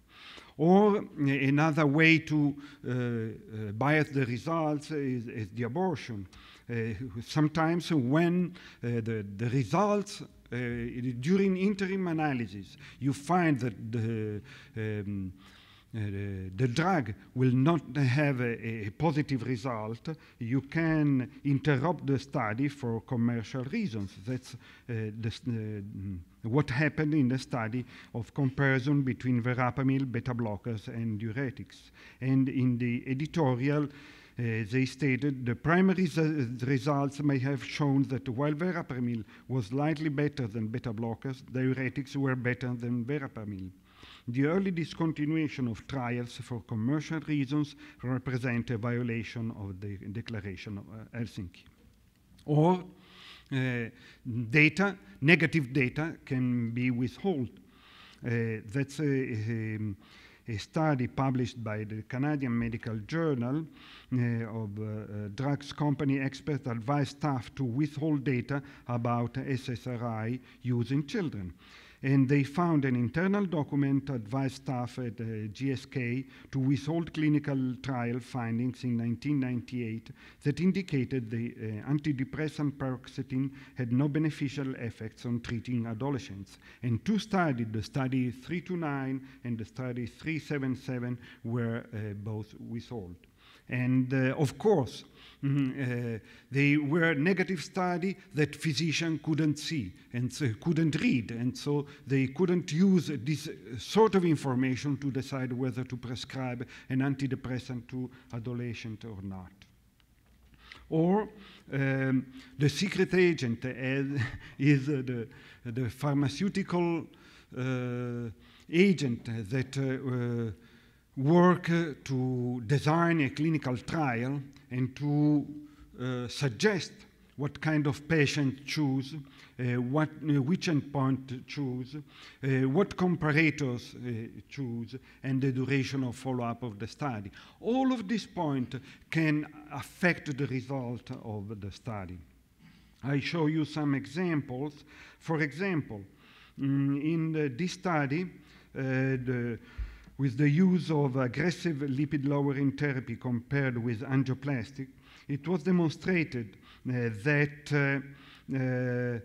Speaker 3: Or another way to uh, uh, bias the results is, is the abortion. Uh, sometimes when the, the results uh, during interim analysis, you find that the, um, uh, the drug will not have a, a, positive result, you can interrupt the study for commercial reasons. That's uh, the, what happened in the study of comparison between verapamil, beta blockers, and diuretics. And in the editorial, uh, they stated the primary results may have shown that while verapamil was slightly better than beta blockers, diuretics were better than verapamil. The early discontinuation of trials for commercial reasons represent a violation of the Declaration of uh, Helsinki. Or uh, data, negative data can be withheld. Uh, that's a, a, a, study published by the Canadian Medical Journal uh, of uh, uh, drugs company experts advised staff to withhold data about SSRI use in children and they found an internal document advised staff at uh, GSK to withhold clinical trial findings in 1998 that indicated the uh, antidepressant paroxetine had no beneficial effects on treating adolescents. And two studies, the study 329 and the study 377, were uh, both withheld. And uh, of course, Mm, uh, they were negative study that physician couldn't see and so couldn't read, and so they couldn't use this sort of information to decide whether to prescribe an antidepressant to adolescent or not. Or um, the secret agent is the, the pharmaceutical uh, agent that uh, work to design a clinical trial and to uh, suggest what kind of patient choose, uh, what, uh, which endpoint choose, uh, what comparators uh, choose, and the duration of follow-up of the study. All of these points can affect the result of the study. I show you some examples. For example, mm, in this study, uh, the with the use of aggressive lipid-lowering therapy compared with angioplastic, it was demonstrated uh, that uh, uh,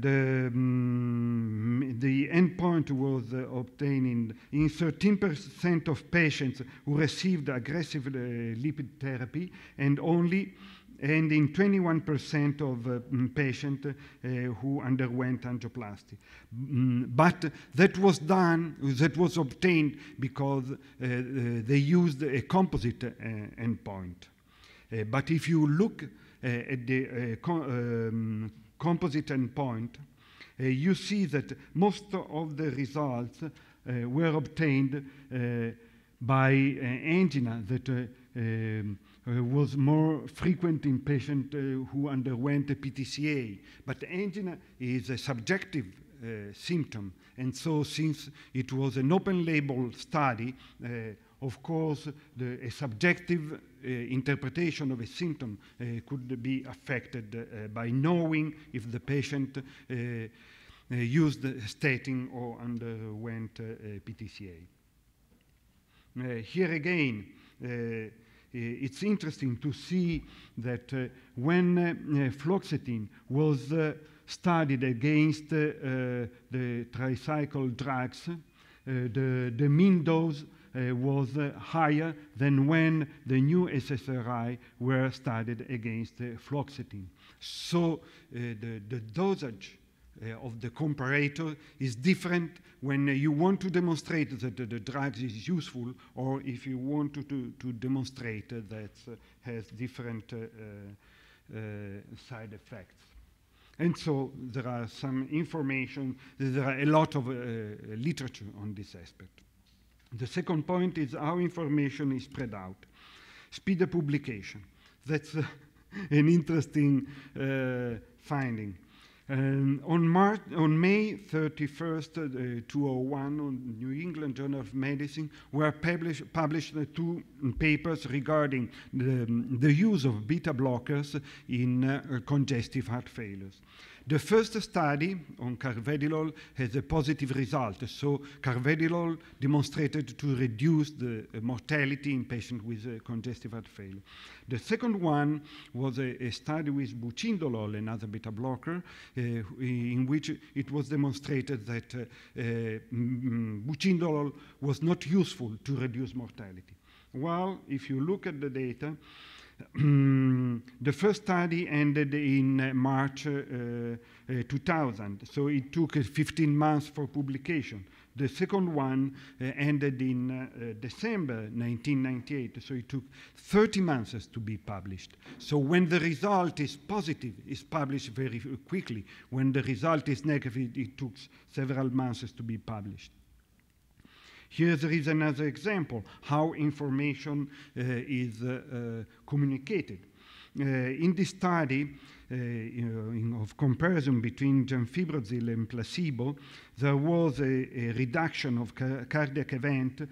Speaker 3: the, um, the endpoint was uh, obtained in 13% of patients who received aggressive uh, lipid therapy and only and in 21% of uh, patients uh, who underwent angioplasty. But that was done, that was obtained because uh, uh they used a composite uh, endpoint. Uh, but if you look at the um, composite endpoint, you see that most of the results were obtained by angina that um, uh, was more frequent in patients uh, who underwent a PTCA. But angina is a subjective uh, symptom, and so since it was an open label study, uh, of course, the, a subjective uh, interpretation of a symptom uh, could be affected by knowing if the patient used statin or underwent PTCA. here again, uh, Eh, it's interesting to see that uh, when uh, fluoxetine was studied against the tricyclic drugs, the, the mean dose was higher than when the new SSRI were studied against fluoxetine. So the, the dosage of the comparator is different when uh, you want to demonstrate that the drug is useful or if you want to, to, to demonstrate that uh, has different side effects. And so there are some information, there are a lot of literature on this aspect. The second point is how information is spread out. Speed of publication. That's uh, an interesting uh, finding. Um, on, March, on May 31st, uh, 201, on New England Journal of Medicine, were publish, published two papers regarding the, the, use of beta blockers in uh, congestive heart failures. The first study on carvedilol has a positive result. So carvedilol demonstrated to reduce the mortality in patients with uh, congestive heart failure. The second one was a, a study with bucindolol, another beta blocker, uh, in which it was demonstrated that uh, mm, bucindolol was not useful to reduce mortality. Well, if you look at the data, the first study ended in uh, March uh, uh, 2000, so it took 15 months for publication. The second one ended in December 1998, so it took 30 months to be published. So when the result is positive, it's published very quickly. When the result is negative, it took several months to be published. Here there is another example, how information uh, is uh, uh, communicated. in this study, uh, of comparison between gemfibrozil and placebo, there was a, a reduction of ca cardiac event uh,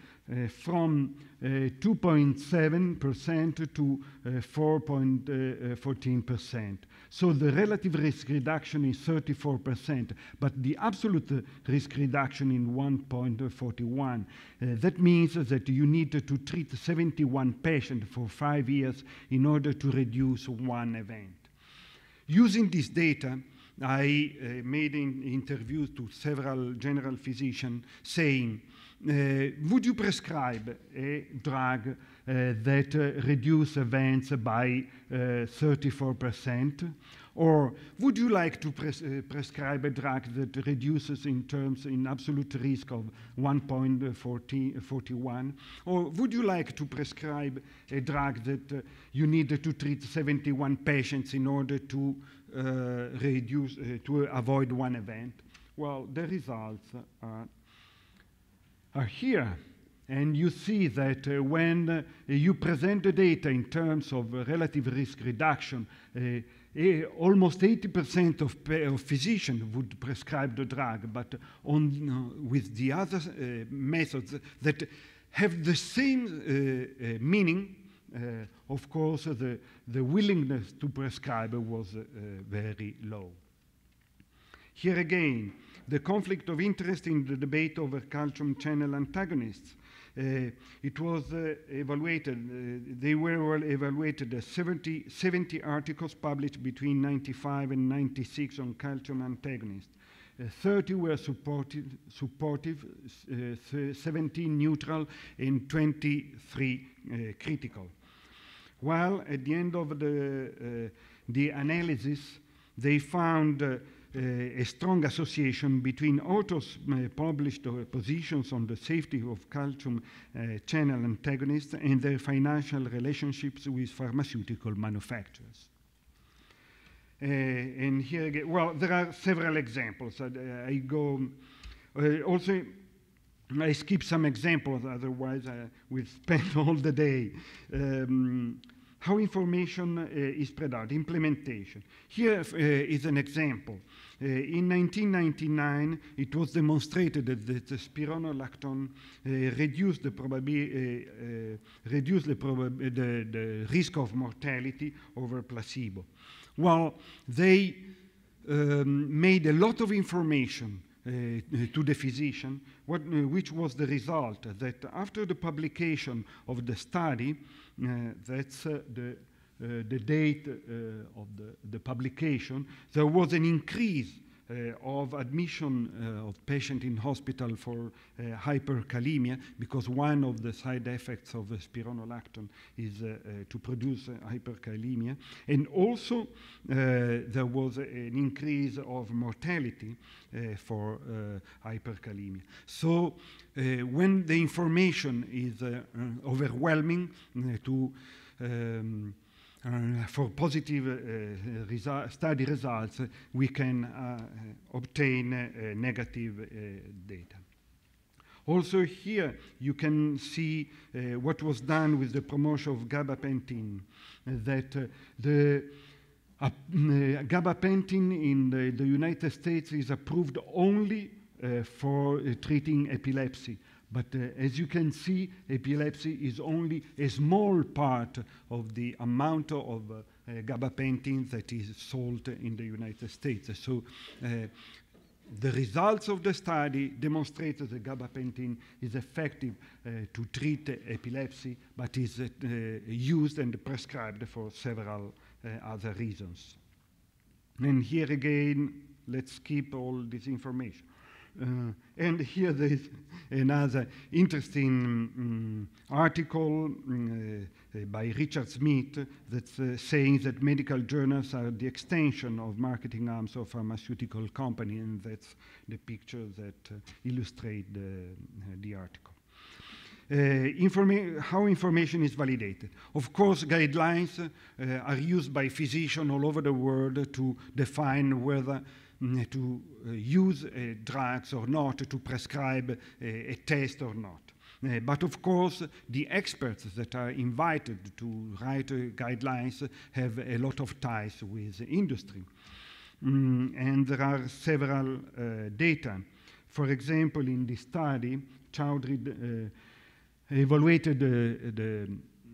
Speaker 3: from 2.7% to 4.14%. So the relative risk reduction is 34%, but the absolute risk reduction in 1.41. Uh, that means that you need to treat 71 patients for five years in order to reduce one event. Using this data, I uh, made an interview to several general physicians saying, uh, would you prescribe a drug that uh, reduce events by 34%? Or would you like to pres uh, prescribe a drug that reduces in terms in absolute risk of 1.41? Or would you like to prescribe a drug that uh, you need to treat 71 patients in order to uh, reduce, to avoid one event? Well, the results are are here. And you see that uh, when uh, you present the data in terms of relative risk reduction, uh, almost 80% of, of, physicians would prescribe the drug, but on, uh, with the other uh, methods that have the same meaning, of course, the, the willingness to prescribe was very low. Here again, the conflict of interest in the debate over calcium channel antagonists. Uh, it was uh, evaluated, uh, they were evaluated as 70, 70 articles published between 95 and 96 on calcium antagonists. Uh, 30 were supportive, supportive uh, 17 neutral, and 23 uh, critical. While at the end of the, the analysis, they found a strong association between authors' uh, published uh, positions on the safety of calcium uh, channel antagonists and their financial relationships with pharmaceutical manufacturers. Uh, and here again, well, there are several examples. I, I go uh, also. I skip some examples, otherwise I will spend all the day. Um, how information uh, is spread out, implementation. Here uh, is an example. Uh, in 1999, it was demonstrated that, that the spironolactone reduced the probability, uh, reduced the, prob the, the, risk of mortality over placebo. Well, they um, made a lot of information uh, to the physician, what, uh, which was the result that after the publication of the study, that's the uh, the date uh, of the, the, publication, there was an increase uh, Uh, of admission uh, of patient in hospital for uh, hyperkalemia because one of the side effects of spironolactone is uh, uh, to produce hyperkalemia. And also there was an increase of mortality for hyperkalemia. So when the information is overwhelming to um, uh, for positive uh, resu study results, we can uh, obtain negative data. Also here you can see uh, what was done with the promotion of gabapentin, uh, that uh, the uh, gabapentin in the, the, United States is approved only uh, for uh, treating epilepsy. But uh, as you can see, epilepsy is only a small part of the amount of gabapentin that is sold in the United States. So the results of the study demonstrate that gabapentin is effective uh, to treat uh, epilepsy, but is uh, used and prescribed for several other reasons. And here again, let's keep all this information. Uh, and here there is another interesting um, article um, uh, by Richard Smith that's uh, saying that medical journals are the extension of marketing arms of pharmaceutical company, and that's the picture that uh, illustrate the, the article. Uh, informa how information is validated. Of course, guidelines uh, are used by physicians all over the world to define whether Mm, to uh, use uh, drugs or not, to prescribe uh, a test or not. Uh, but of course, the experts that are invited to write uh, guidelines have a lot of ties with industry. Mm, and there are several uh, data. For example, in this study, Choudhry evaluated the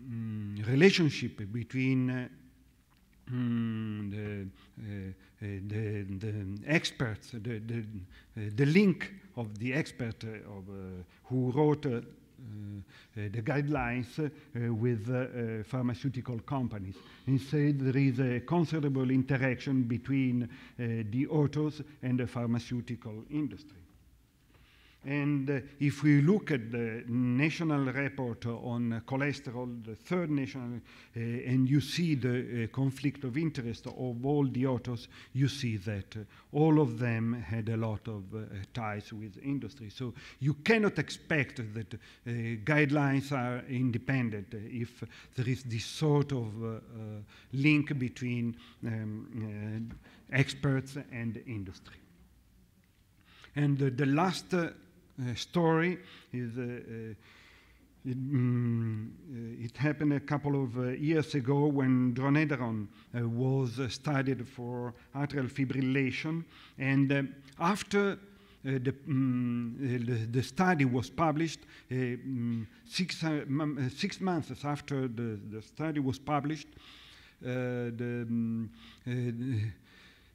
Speaker 3: mm, relationship between mm, the, uh, uh, the, the, experts, the, the, uh, the, link of the expert of, who wrote uh, the guidelines uh, with uh, pharmaceutical companies. Instead, there is a considerable interaction between the authors and the pharmaceutical industry. And uh, if we look at the national report on uh, cholesterol, the third national, uh, and you see the uh, conflict of interest of all the authors, you see that uh, all of them had a lot of uh, ties with industry. So you cannot expect that guidelines are independent if there is this sort of link between um, experts and industry. And the last uh, story is uh, uh, it, mm, it, happened a couple of uh, years ago when dronedarone uh, was uh, studied for atrial fibrillation. And after the, um, the, the, study was published, um, six, six months after the, the study was published, the,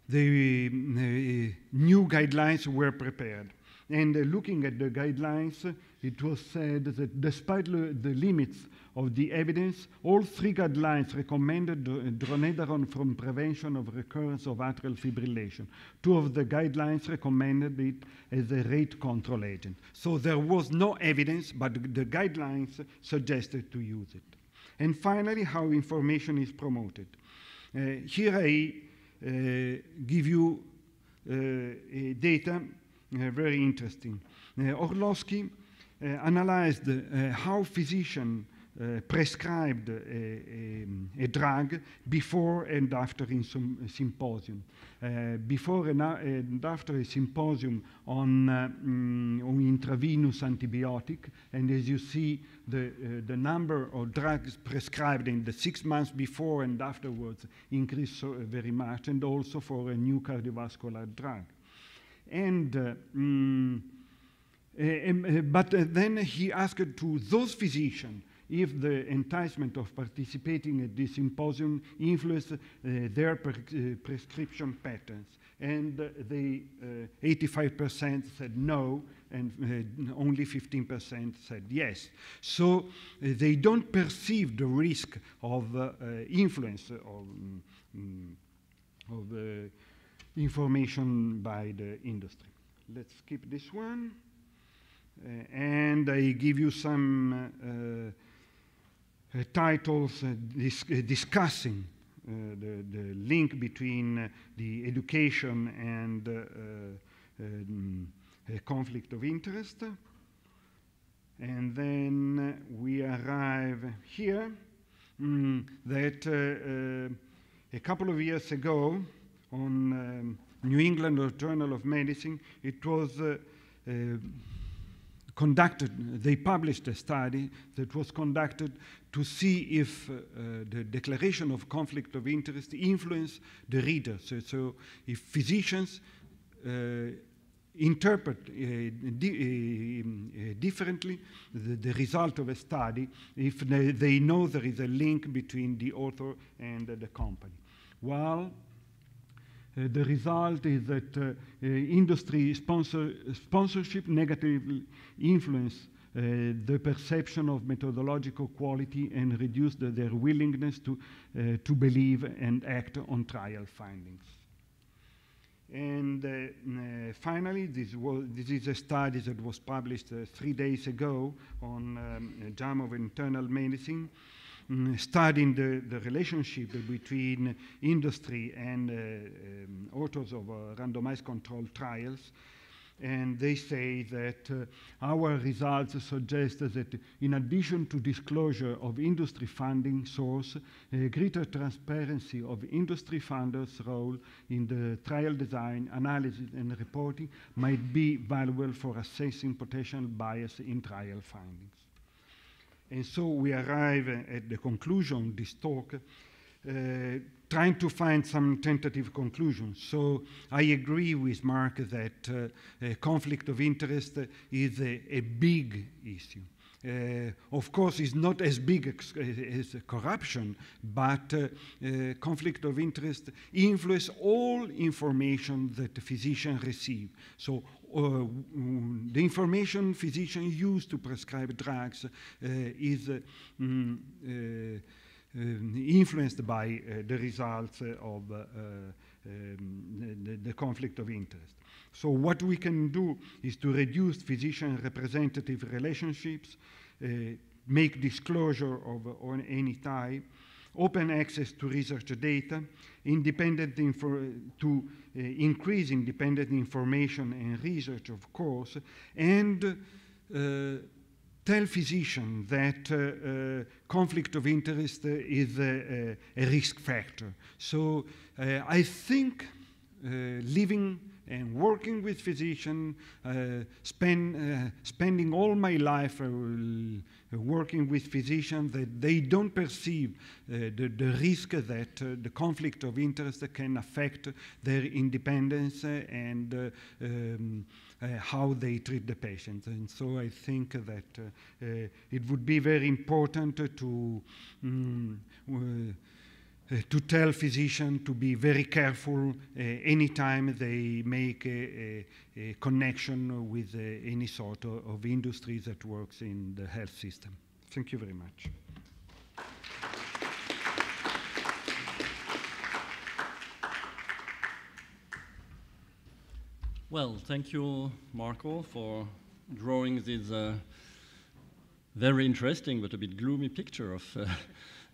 Speaker 3: the new guidelines were prepared. And uh, looking at the guidelines, it was said that despite the limits of the evidence, all three guidelines recommended dronedarone from prevention of recurrence of atrial fibrillation. Two of the guidelines recommended it as a rate control agent. So there was no evidence, but the guidelines suggested to use it. And finally, how information is promoted. Uh, here I uh, give you uh, data very interesting. Uh, Orlowski uh, analyzed how physicians uh, prescribed a, a, a, drug before and after a symposium. Uh, before and, and, after a symposium on, uh, on intravenous antibiotic, and as you see, the, the number of drugs prescribed in the six months before and afterwards increased so, very much, and also for a new cardiovascular drug. And, uh, mm, uh, but uh, then he asked to those physicians if the enticement of participating at this symposium influenced uh, their pre uh, prescription patterns. And uh, the 85% said no, and only 15% said yes. So they don't perceive the risk of influence of, mm, of information by the industry. Let's skip this one. Uh, and I give you some uh, uh, titles dis discussing the, the, link between the education and um, conflict of interest. And then we arrive here mm, that uh, uh, a couple of years ago, on um, New England Journal of Medicine, it was uh, uh, conducted, they published a study that was conducted to see if uh, the declaration of conflict of interest influenced the reader. So, so if physicians uh, interpret uh, di uh, differently the, the, result of a study if they, know there is a link between the author and the company. Uh, the result is that uh, uh, industry sponsor, sponsorship negatively influence the perception of methodological quality and reduce the, their willingness to, to believe and act on trial findings. And uh, uh, finally, this, this, is a study that was published uh, three days ago on um, JAMA of Internal Medicine, um, studying the, the, relationship between industry and uh, um, authors of uh, randomized controlled trials and they say that uh, our results suggest that in addition to disclosure of industry funding source, a greater transparency of industry funders' role in the trial design, analysis, and reporting might be valuable for assessing potential bias in trial findings. And so we arrive at the conclusion of this talk uh, trying to find some tentative conclusions. So I agree with Mark that uh, conflict of interest is a, a big issue. Uh, of course, it's not as big as, as corruption, but uh, uh, conflict of interest influence all information that the physician receive. So the information physicians use to prescribe drugs uh, is mm, um, influenced by uh, the results of uh, um, the, the, conflict of interest. So what we can do is to reduce physician representative relationships, uh, make disclosure of on any type, open access to research data, independent to uh, increase independent information and research, of course, and uh, tell physicians that uh, conflict of interest is a, a, risk factor. So I think living and working with physicians, uh, spend, uh, spending all my life working with physicians, that they don't perceive the, the, risk that the conflict of interest can affect their independence and um, uh, how they treat the patient. And so I think that uh, uh, it would be very important to um, uh, to tell physicians to be very careful uh, anytime they make a, a, a connection with uh, any sort of, of, industry that works in the health system. Thank you very much.
Speaker 1: Well, thank you, Marco, for drawing this uh, very interesting but a bit gloomy picture of uh,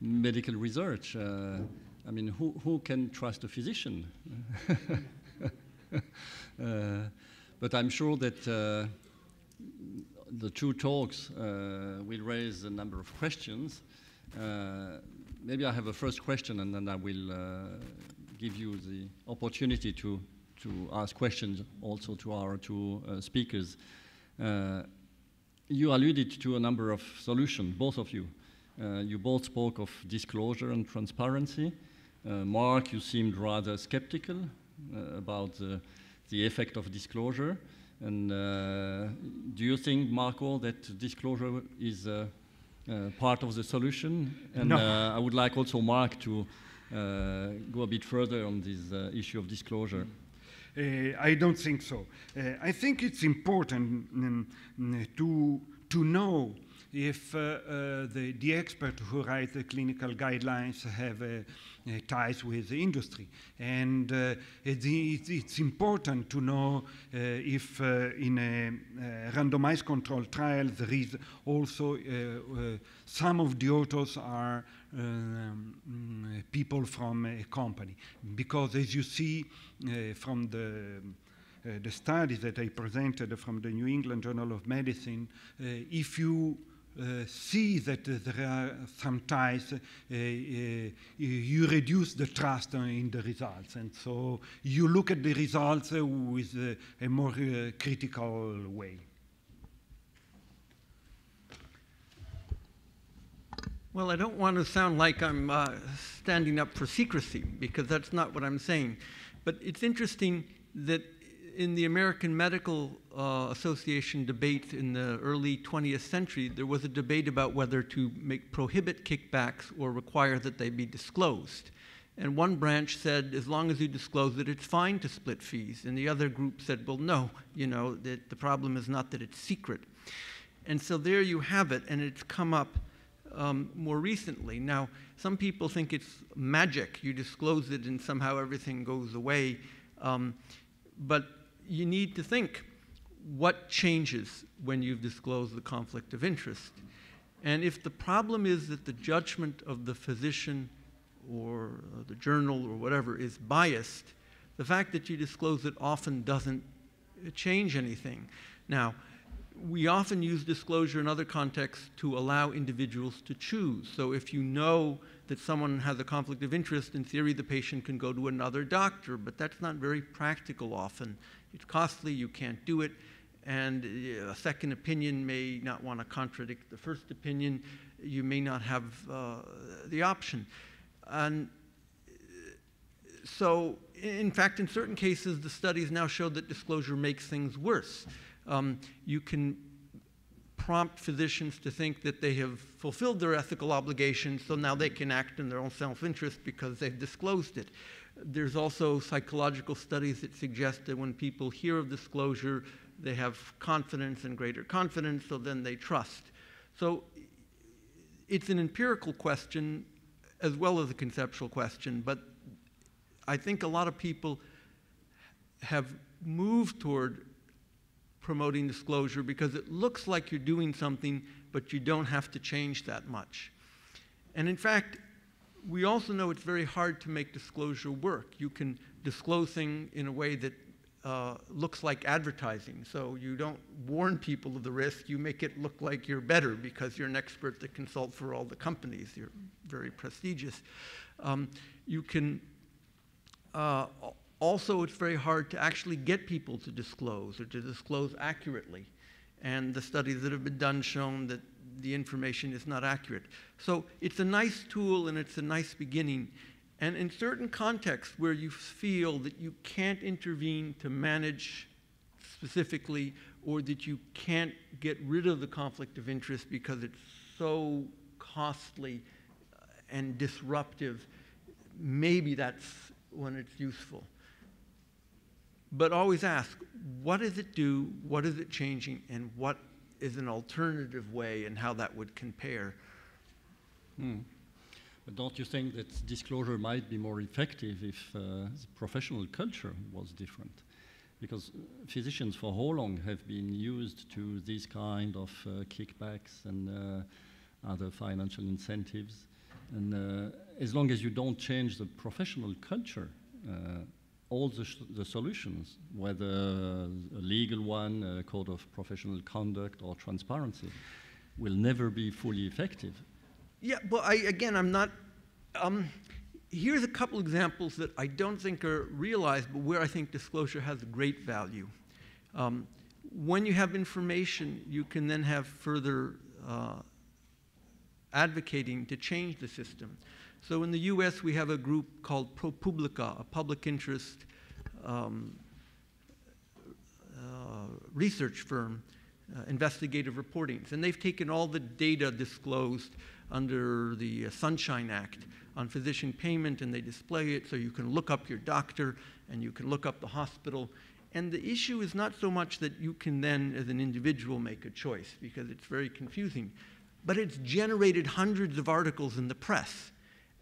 Speaker 1: medical research. Uh, I mean, who, who can trust a physician? Uh, but I'm sure that uh, the two talks uh, will raise a number of questions. maybe I have a first question and then I will give you the opportunity to to ask questions also to our two uh, speakers. Uh, you alluded to a number of solutions, both of you. Uh, you both spoke of disclosure and transparency. Uh, Mark, you seemed rather skeptical uh, about the effect of disclosure. And uh, do you think, Marco, that disclosure is part of the solution? And
Speaker 3: no.
Speaker 1: I would like also Mark to go a bit further on this issue of disclosure.
Speaker 3: Uh, I don't think so. Uh, I think it's important um, to, to know if uh, uh, the, the experts who write the clinical guidelines have uh, ties with the industry. And it's, it's, important to know if in a, randomized control trial there is also some of the authors are um, people from a company. Because as you see from the uh, the studies that I presented from the New England Journal of Medicine, uh, if you uh, see that uh, there are sometimes uh, uh you reduce the trust in the results. And so you look at the results uh, with a more critical way.
Speaker 2: Well, I don't want to sound like I'm standing up for secrecy because that's not what I'm saying. But it's interesting that in the American medical uh, Association debate in the early 20th century, there was a debate about whether to make prohibit kickbacks or require that they be disclosed. And one branch said, as long as you disclose it, it's fine to split fees. And the other group said, well, no, you know, that the problem is not that it's secret. And so there you have it, and it's come up um, more recently. Now, some people think it's magic. You disclose it and somehow everything goes away. Um, but you need to think what changes when you've disclosed the conflict of interest. And if the problem is that the judgment of the physician or uh, the journal or whatever is biased, the fact that you disclose it often doesn't change anything. Now, we often use disclosure in other contexts to allow individuals to choose. So if you know that someone has a conflict of interest, in theory the patient can go to another doctor, but that's not very practical often. It's costly, you can't do it, and a second opinion may not want to contradict the first opinion. You may not have uh, the option. And so, in fact, in certain cases, the studies now show that disclosure makes things worse. Um, you can prompt physicians to think that they have fulfilled their ethical obligations, so now they can act in their own self interest because they've disclosed it. There's also psychological studies that suggest that when people hear of disclosure, they have confidence and greater confidence, so then they trust. So it's an empirical question as well as a conceptual question, but I think a lot of people have moved toward promoting disclosure because it looks like you're doing something, but you don't have to change that much. And in fact, we also know it's very hard to make disclosure work. You can disclose things in a way that uh, looks like advertising. So you don't warn people of the risk, you make it look like you're better because you're an expert that consults for all the companies. You're very prestigious. Um, you can uh, also, it's very hard to actually get people to disclose or to disclose accurately. And the studies that have been done shown that the information is not accurate. So it's a nice tool and it's a nice beginning. And in certain contexts where you feel that you can't intervene to manage specifically or that you can't get rid of the conflict of interest because it's so costly uh, and disruptive, maybe that's when it's useful. But always ask, what does it do? What is it changing? And what is an alternative way and how that would compare?
Speaker 1: Hmm. But don't you think that disclosure might be more effective if uh, professional culture was different? Because physicians for how long have been used to these kind of uh, kickbacks and uh, other financial incentives. And uh, as long as you don't change the professional culture, uh, all the, the, solutions, whether a legal one, a code of professional conduct, or transparency, will never be fully effective.
Speaker 2: Yeah, well, I, again, I'm not. Um, here's a couple examples that I don't think are realized, but where I think disclosure has great value. Um, when you have information, you can then have further uh, advocating to change the system. So in the US, we have a group called ProPublica, a public interest um, uh, research firm, uh, investigative reporting. And they've taken all the data disclosed under the uh, Sunshine Act on physician payment and they display it so you can look up your doctor and you can look up the hospital. And the issue is not so much that you can then, as an individual, make a choice because it's very confusing, but it's generated hundreds of articles in the press.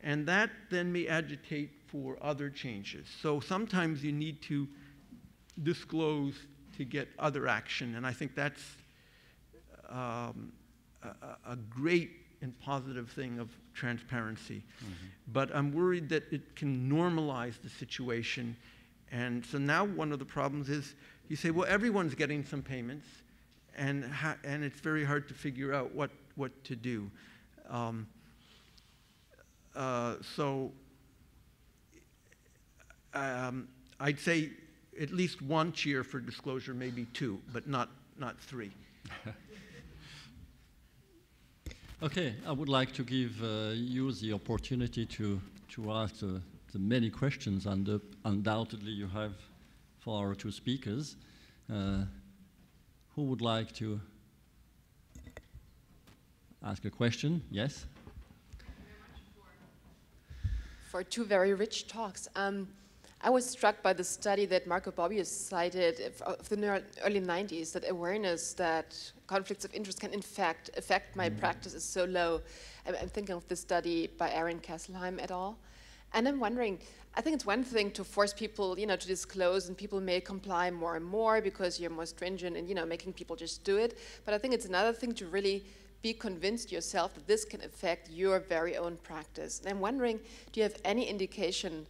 Speaker 2: And that then may agitate for other changes. So sometimes you need to disclose to get other action, and I think that's um, a, a, great and positive thing of transparency. Mm-hmm. But I'm worried that it can normalize the situation. And so now one of the problems is you say, well, everyone's getting some payments, and, ha- and it's very hard to figure out what, what to do. Um, uh, so um, I'd say at least one cheer for disclosure, maybe two, but not, not three.
Speaker 1: Okay, I would like to give uh, you the opportunity to, to ask the, the many questions and uh, undoubtedly you have for our two speakers. Uh, who would like to ask a question? Yes?
Speaker 4: For two very rich talks. Um, I was struck by the study that Marco Bobbio's cited of the early 90s that awareness that conflicts of interest can in fact affect my mm. practice is so low. I'm, I'm, thinking of the study by Aaron Kesselheim et al. And I'm wondering, I think it's one thing to force people, you know, to disclose and people may comply more and more because you're more stringent and, you know, making people just do it. But I think it's another thing to really be convinced yourself that this can affect your very own practice. And I'm wondering, do you have any indication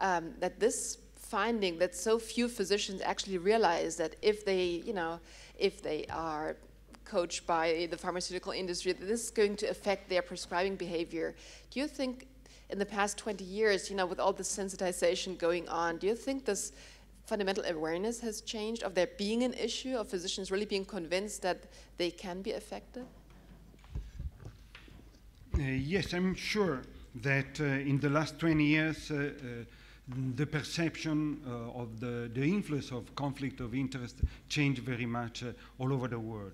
Speaker 4: um, that this finding that so few physicians actually realize that if they, you know, if they are coached by the pharmaceutical industry, that this is going to affect their prescribing behavior. Do you think in the past 20 years, you know, with all the sensitization going on, do you think this fundamental awareness has changed of there being an issue, of physicians really being convinced that they can be affected?
Speaker 3: Uh, yes, I'm sure that uh, in the last 20 years, uh, uh the perception uh, of the, the influence of conflict of interest changed very much uh, all over the world.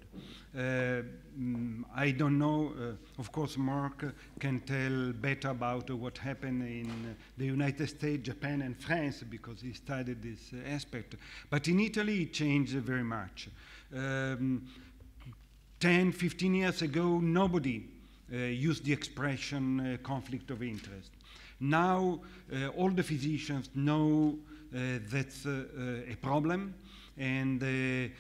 Speaker 3: Uh, mm, I don't know, uh, of course, Mark can tell better about what happened in the United States, Japan, and France because he studied this aspect. But in Italy, it changed very much. Um, 10, 15 years ago, nobody uh, used the expression uh, conflict of interest. Now, uh, all the physicians know uh, that's a problem, and, mm,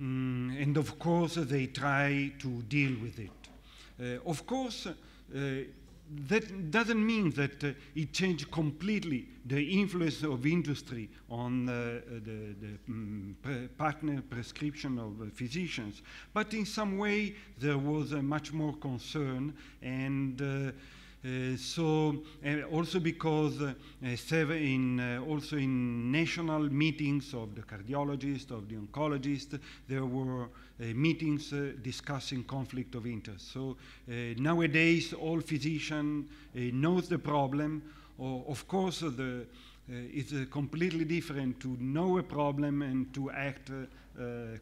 Speaker 3: and of course, they try to deal with it. of course, that doesn't mean that uh, it changed completely the influence of industry on uh, the, the um, pre partner prescription of uh, physicians. But in some way, there was much more concern and uh, so uh, also because uh, in, uh, also in national meetings of the cardiologists, of the oncologists, there were uh, meetings uh, discussing conflict of interest. So nowadays, all physician knows the problem. Or, of course, the, it's completely different to know a problem and to act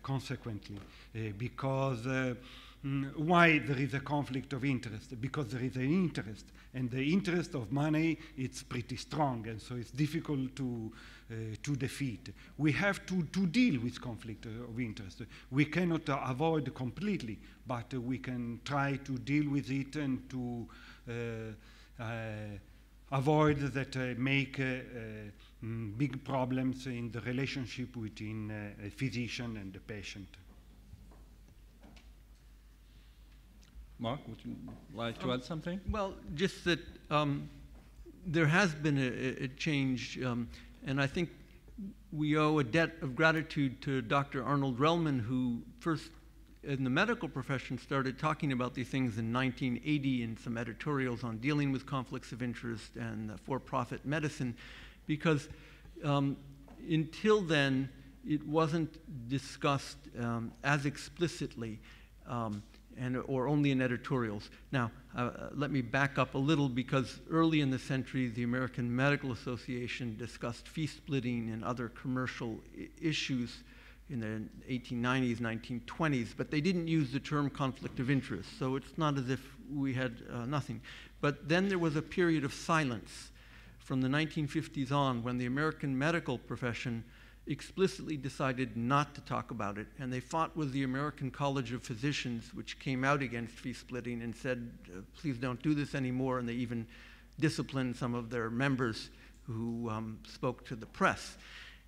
Speaker 3: consequently because why there is a conflict of interest? Because there is an interest, and the interest of money is pretty strong, and so it's difficult to, uh, to defeat. We have to, to deal with conflict of interest. We cannot uh, avoid completely, but uh, we can try to deal with it and to uh, uh, avoid that uh, make mm, big problems in the relationship between a physician and the patient.
Speaker 1: Mark, would you like to um, add something?
Speaker 2: Well, just that um, there has been a, a change, um, and I think we owe a debt of gratitude to Dr. Arnold Relman, who first in the medical profession started talking about these things in 1980 in some editorials on dealing with conflicts of interest and for-profit medicine, because um, until then it wasn't discussed um, as explicitly. Um, and, or only in editorials. Now, uh, let me back up a little because early in the century, the American Medical Association discussed fee splitting and other commercial issues in the 1890s, 1920s, but they didn't use the term conflict of interest, so it's not as if we had uh, nothing. But then there was a period of silence from the 1950s on when the American medical profession explicitly decided not to talk about it, and they fought with the American College of Physicians, which came out against fee splitting and said, uh, please don't do this anymore, and they even disciplined some of their members who um, spoke to the press.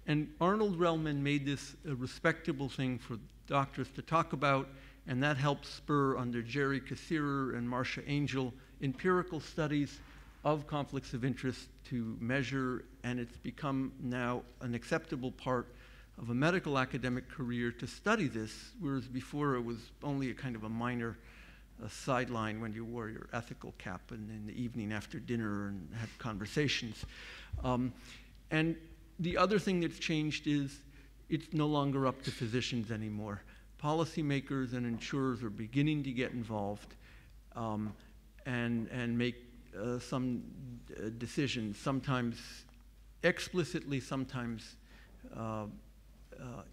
Speaker 2: And Arnold Relman made this a respectable thing for doctors to talk about, and that helped spur under Jerry Kassirer and Marcia Angell empirical studies of conflicts of interest to measure, and it's become now an acceptable part of a medical academic career to study this, whereas before it was only a kind of a minor sideline when you wore your ethical cap and in the evening after dinner and had conversations. Um, and the other thing that's changed is it's no longer up to physicians anymore. Policymakers and insurers are beginning to get involved um, and, and make uh, some uh, decisions, sometimes explicitly, sometimes uh, uh,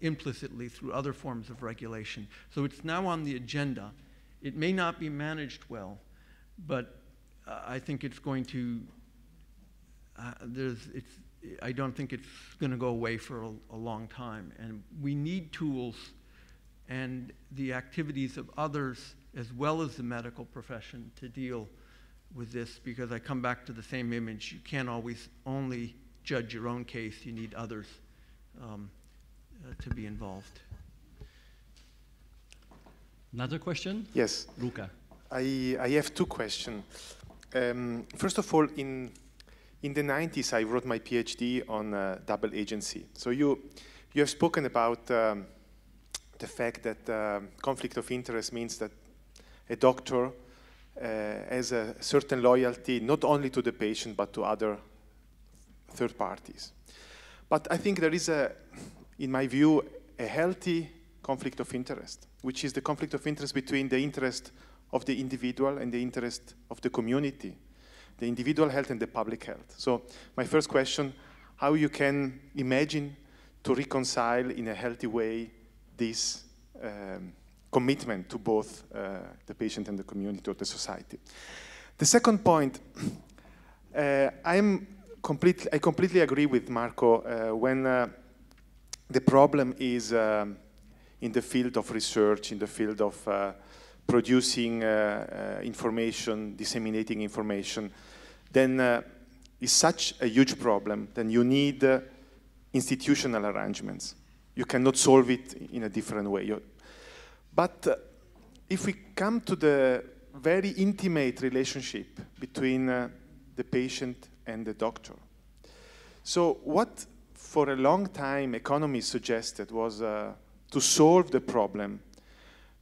Speaker 2: implicitly through other forms of regulation. So it's now on the agenda. It may not be managed well, but uh, I think it's going to, there's, it's, I don't think it's going to go away for a, a long time. And we need tools and the activities of others as well as the medical profession to deal with this because I come back to the same image. You can't always only judge your own case, you need others um, uh, to be involved.
Speaker 1: Another question?
Speaker 5: Yes,
Speaker 1: Luca.
Speaker 5: I, I have two questions. Um, first of all, in, in the 90s, I wrote my PhD on uh, double agency. So you, you have spoken about um, the fact that um, conflict of interest means that a doctor uh, has a certain loyalty not only to the patient but to other third parties. But I think there is a, in my view, a healthy conflict of interest, which is the conflict of interest between the interest of the individual and the interest of the community, the individual health and the public health. So my first question, how you can imagine to reconcile in a healthy way this um, commitment to both uh, the patient and the community or the society. The second point, uh, I'm completely, I completely agree with Marco uh, when uh, the problem is um, in the field of research, in the field of uh, producing information, disseminating information, then is such a huge problem, then you need institutional arrangements. You cannot solve it in a different way. You're, but uh, if we come to the very intimate relationship between uh, the patient and the doctor, so what for a long time economists suggested was uh, to solve the problem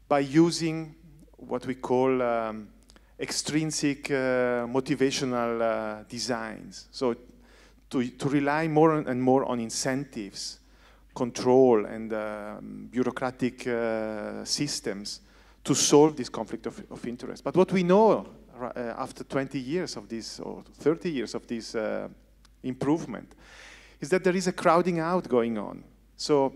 Speaker 5: by using what we call um, extrinsic uh, motivational uh, designs. So to, to rely more and more on incentives control and um, bureaucratic uh, systems to solve this conflict of, of interest. But what we know uh, after 20 years of this, or 30 years of this uh, improvement, is that there is a crowding out going on. So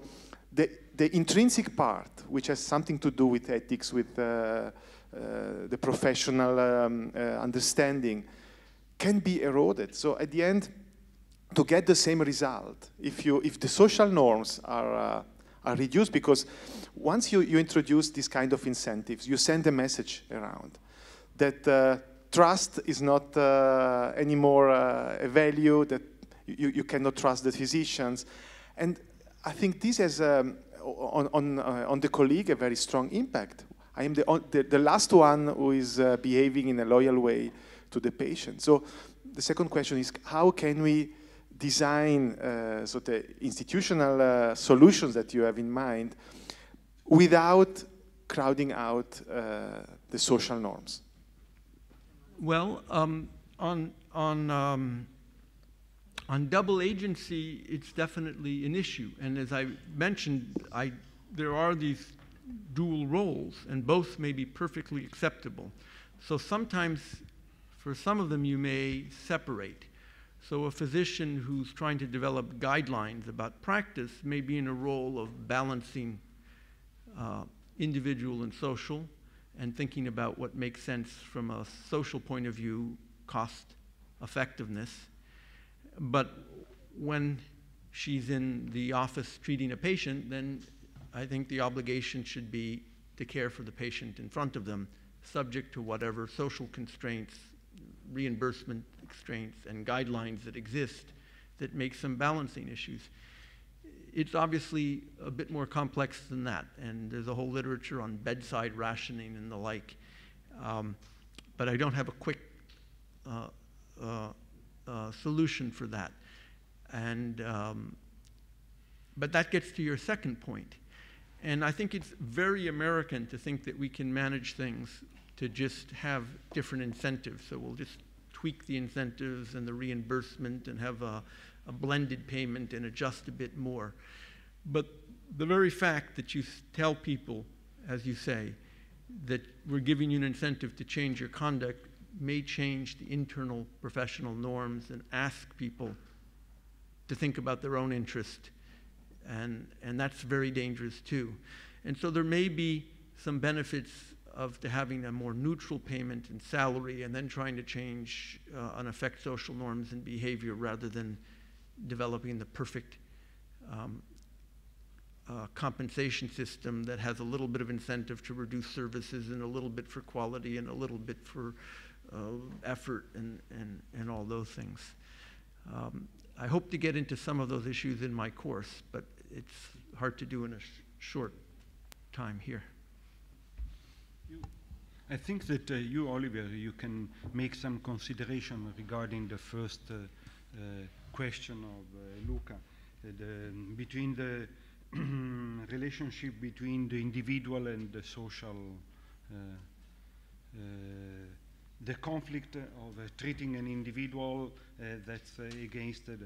Speaker 5: the, the intrinsic part, which has something to do with ethics, with uh, uh, the professional um, uh, understanding, can be eroded. So at the end, to get the same result if, you, if the social norms are, uh, are reduced because once you, you introduce this kind of incentives, you send a message around that uh, trust is not uh, anymore uh, a value, that you, you cannot trust the physicians. And I think this has um, on, on, uh, on the colleague a very strong impact. I am the, the, the last one who is uh, behaving in a loyal way to the patient. So the second question is how can we design uh, so the institutional uh, solutions that you have in mind without crowding out uh, the social norms?
Speaker 2: Well, um, on, on, um, on double agency, it's definitely an issue. And as I mentioned, I, there are these dual roles, and both may be perfectly acceptable. So sometimes, for some of them, you may separate. So a physician who's trying to develop guidelines about practice may be in a role of balancing uh, individual and social and thinking about what makes sense from a social point of view, cost effectiveness. But when she's in the office treating a patient, then I think the obligation should be to care for the patient in front of them, subject to whatever social constraints reimbursement constraints and guidelines that exist that make some balancing issues. It's obviously a bit more complex than that, and there's a whole literature on bedside rationing and the like. Um, but I don't have a quick uh, uh, uh, solution for that. And, um, but that gets to your second point. And I think it's very American to think that we can manage things to just have different incentives. So we'll just tweak the incentives and the reimbursement and have a, a blended payment and adjust a bit more. But the very fact that you tell people, as you say, that we're giving you an incentive to change your conduct may change the internal professional norms and ask people to think about their own interest. And, and that's very dangerous too. And so there may be some benefits of having a more neutral payment and salary and then trying to change uh, and affect social norms and behavior rather than developing the perfect um, uh, compensation system that has a little bit of incentive to reduce services and a little bit for quality and a little bit for uh, effort and, and, and all those things. Um, I hope to get into some of those issues in my course, but it's hard to do in a sh short time here.
Speaker 3: I think that uh, you, Olivier, you can make some consideration regarding the first uh, uh, question of uh, Luca, uh, the, between the relationship between the individual and the social, uh, the conflict of treating an individual that's against the,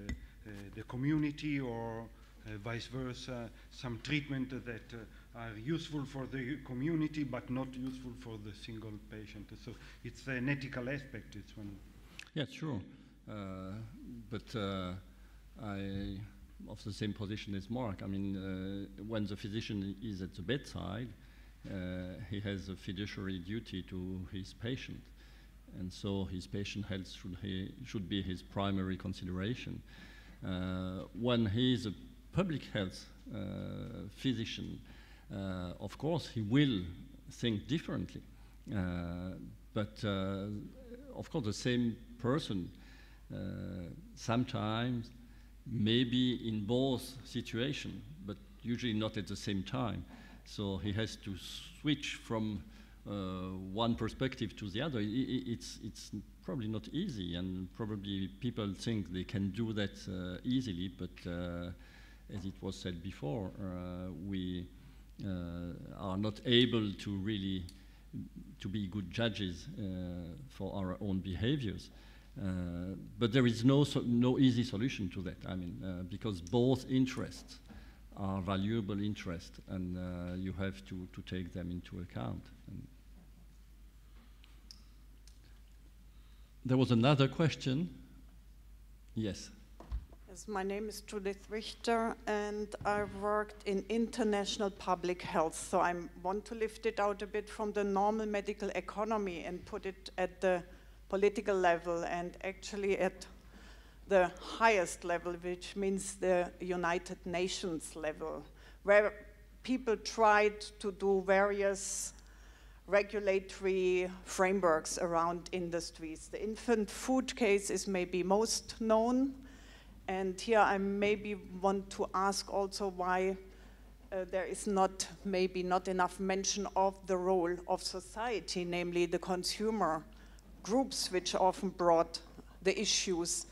Speaker 3: the community or vice versa, some treatment that are useful for the community but not useful for the single patient. So it's an ethical aspect. It's one.
Speaker 1: Yeah, sure. Uh, but uh, I of the same position as Mark. I mean, uh, when the physician is at the bedside, uh, he has a fiduciary duty to his patient, and so his patient health should, he, should be his primary consideration. Uh, when he is a public health physician, uh, of course, he will think differently. Uh, but uh, of course, the same person sometimes maybe in both situations, but usually not at the same time. So he has to switch from uh, one perspective to the other. it's, it's probably not easy, and probably people think they can do that uh, easily, but uh, as it was said before, we uh, are not able to really to be good judges uh, for our own behaviors. Uh, but there is no, so, no easy solution to that. I mean, because both interests are valuable interests, and you have to, to take them into account. And there was another question. Yes.
Speaker 6: My name is Judith Richter, and I've worked in international public health. So I want to lift it out a bit from the normal medical economy and put it at the political level and actually at the highest level, which means the United Nations level, where people tried to do various regulatory frameworks around industries. The infant food case is maybe most known, and here I maybe want to ask also why uh, there is not, maybe not enough mention of the role of society, namely the consumer groups, which often brought the issues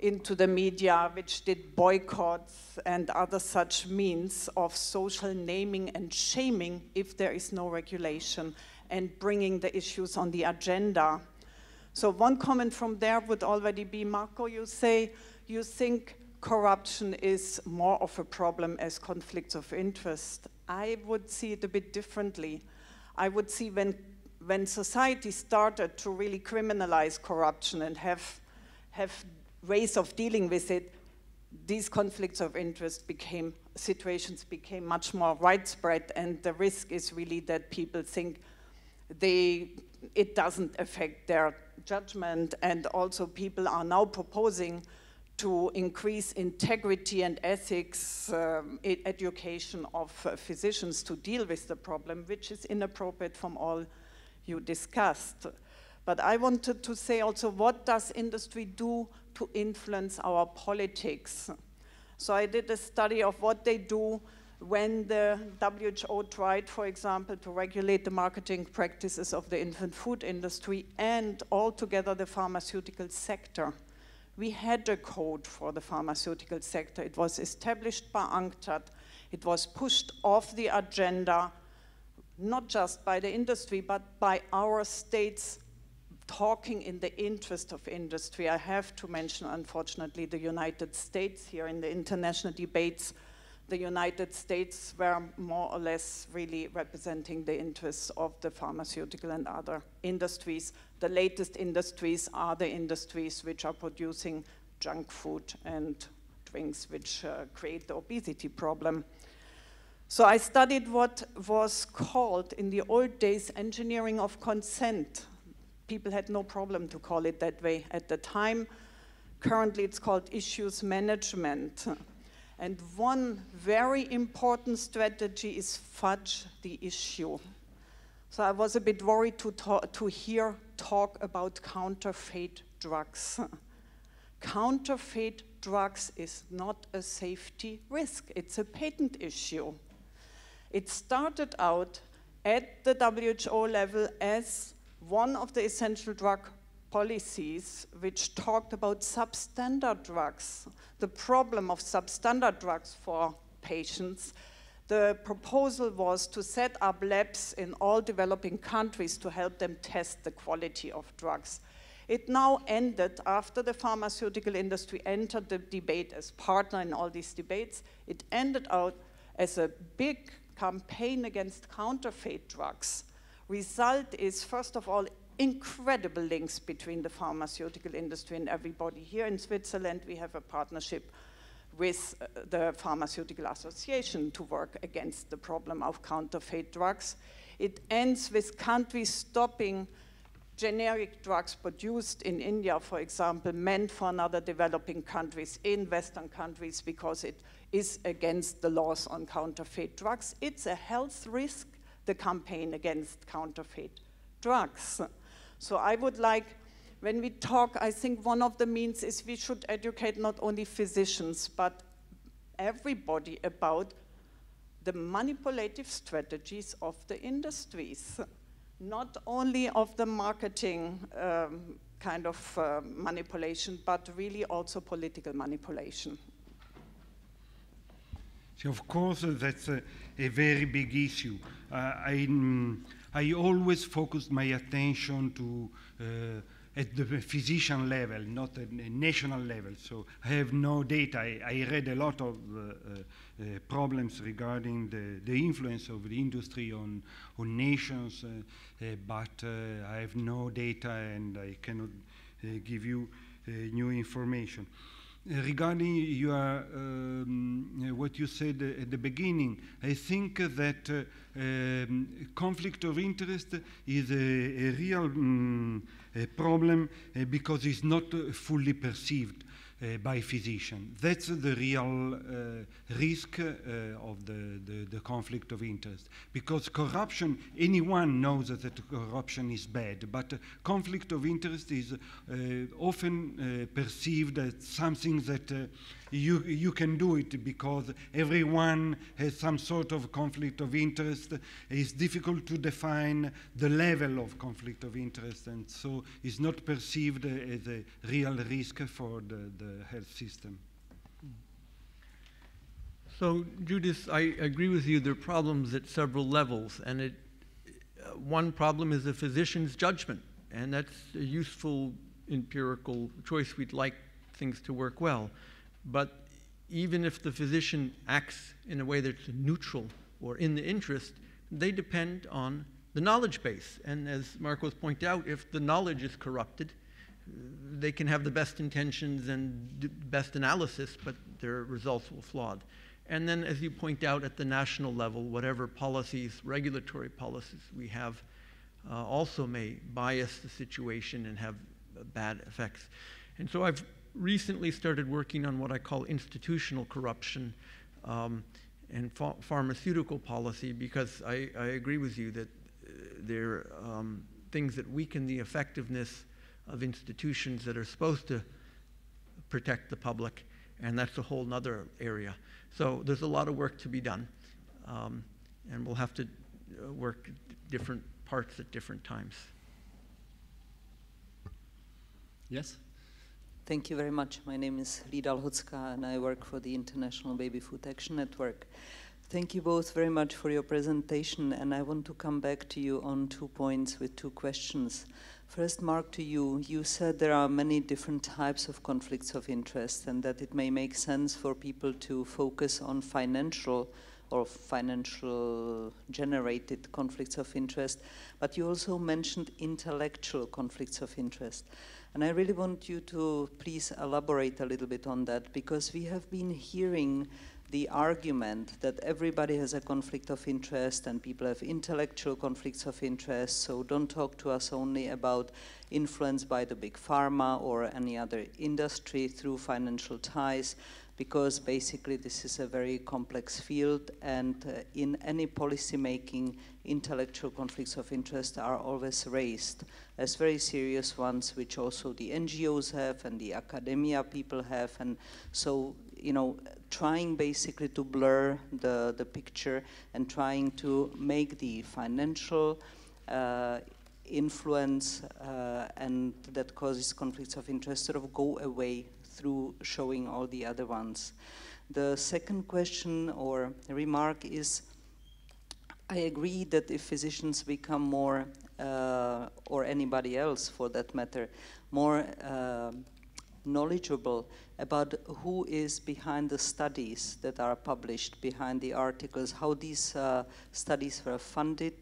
Speaker 6: into the media, which did boycotts and other such means of social naming and shaming if there is no regulation and bringing the issues on the agenda. So one comment from there would already be, Marco, you say you think corruption is more of a problem as conflicts of interest. I would see it a bit differently. I would see when, when society started to really criminalize corruption and have, have ways of dealing with it, these conflicts of interest became, situations became much more widespread and the risk is really that people think they, it doesn't affect their judgment and also people are now proposing to increase integrity and ethics um, education of uh, physicians to deal with the problem, which is inappropriate from all you discussed. But I wanted to say also, what does industry do to influence our politics? So I did a study of what they do when the WHO tried, for example, to regulate the marketing practices of the infant food industry and altogether the pharmaceutical sector we had a code for the pharmaceutical sector. It was established by UNCTAD. It was pushed off the agenda, not just by the industry, but by our states talking in the interest of industry. I have to mention, unfortunately, the United States here in the international debates the United States were more or less really representing the interests of the pharmaceutical and other industries. The latest industries are the industries which are producing junk food and drinks which uh, create the obesity problem. So I studied what was called in the old days engineering of consent. People had no problem to call it that way at the time. Currently it's called issues management. And one very important strategy is fudge the issue. So I was a bit worried to, talk, to hear talk about counterfeit drugs. counterfeit drugs is not a safety risk, it's a patent issue. It started out at the WHO level as one of the essential drug policies which talked about substandard drugs, the problem of substandard drugs for patients. The proposal was to set up labs in all developing countries to help them test the quality of drugs. It now ended after the pharmaceutical industry entered the debate as partner in all these debates. It ended out as a big campaign against counterfeit drugs. Result is, first of all, incredible links between the pharmaceutical industry and everybody. Here in Switzerland, we have a partnership with uh, the Pharmaceutical Association to work against the problem of counterfeit drugs. It ends with countries stopping generic drugs produced in India, for example, meant for another developing countries in Western countries because it is against the laws on counterfeit drugs. It's a health risk, the campaign against counterfeit drugs. So I would like, when we talk, I think one of the means is we should educate not only physicians, but everybody about the manipulative strategies of the industries, not only of the marketing um, kind of uh, manipulation, but really also political manipulation.
Speaker 3: So of course, uh, that's a, a, very big issue. Uh, I, I always focused my attention to uh, at the physician level, not at a national level. So I have no data. I, I read a lot of uh, uh, problems regarding the, the influence of the industry on, on nations, uh, uh, but I have no data and I cannot give you new information regarding your, um, what you said at the beginning, I think that uh, um, conflict of interest is a, a real um, a problem uh, because it's not fully perceived. Uh, by physician. That's the real uh, risk uh, of the, the, the, conflict of interest. Because corruption, anyone knows that corruption is bad, but conflict of interest is often perceived as something that you, you can do it because everyone has some sort of conflict of interest. It's difficult to define the level of conflict of interest, and so it's not perceived as a real risk for the, the health system.
Speaker 2: So, Judith, I agree with you. There are problems at several levels, and it, uh, one problem is the physician's judgment, and that's a useful empirical choice. We'd like things to work well. But even if the physician acts in a way that's neutral or in the interest, they depend on the knowledge base. And as Marco's pointed out, if the knowledge is corrupted, they can have the best intentions and best analysis, but their results will flawed. And then, as you point out, at the national level, whatever policies, regulatory policies we have, uh, also may bias the situation and have bad effects. And so I've recently started working on what I call institutional corruption um, and ph pharmaceutical policy because I, I, agree with you that uh, there are um, things that weaken the effectiveness of institutions that are supposed to protect the public, and that's a whole other area. So there's a lot of work to be done, um, and we'll have to uh, work different parts at different times.
Speaker 1: Yes?
Speaker 7: Thank you very much. My name is Lida Lhotska and I work for the International Baby Food Action Network. Thank you both very much for your presentation and I want to come back to you on two points with two questions. First, Mark, to you. You said there are many different types of conflicts of interest and that it may make sense for people to focus on financial or financial generated conflicts of interest. But you also mentioned intellectual conflicts of interest. And I really want you to please elaborate a little bit on that because we have been hearing the argument that everybody has a conflict of interest and people have intellectual conflicts of interest, so don't talk to us only about influence by the big pharma or any other industry through financial ties, because basically this is a very complex field and uh, in any policy making, intellectual conflicts of interest are always raised as very serious ones, which also the NGOs have and the academia people have. And so, you know, trying basically to blur the, the picture and trying to make the financial uh, influence uh, and that causes conflicts of interest sort of go away through showing all the other ones. The second question or remark is, I agree that if physicians become more, uh, or anybody else for that matter, more uh, knowledgeable about who is behind the studies that are published, behind the articles, how these uh, studies were funded,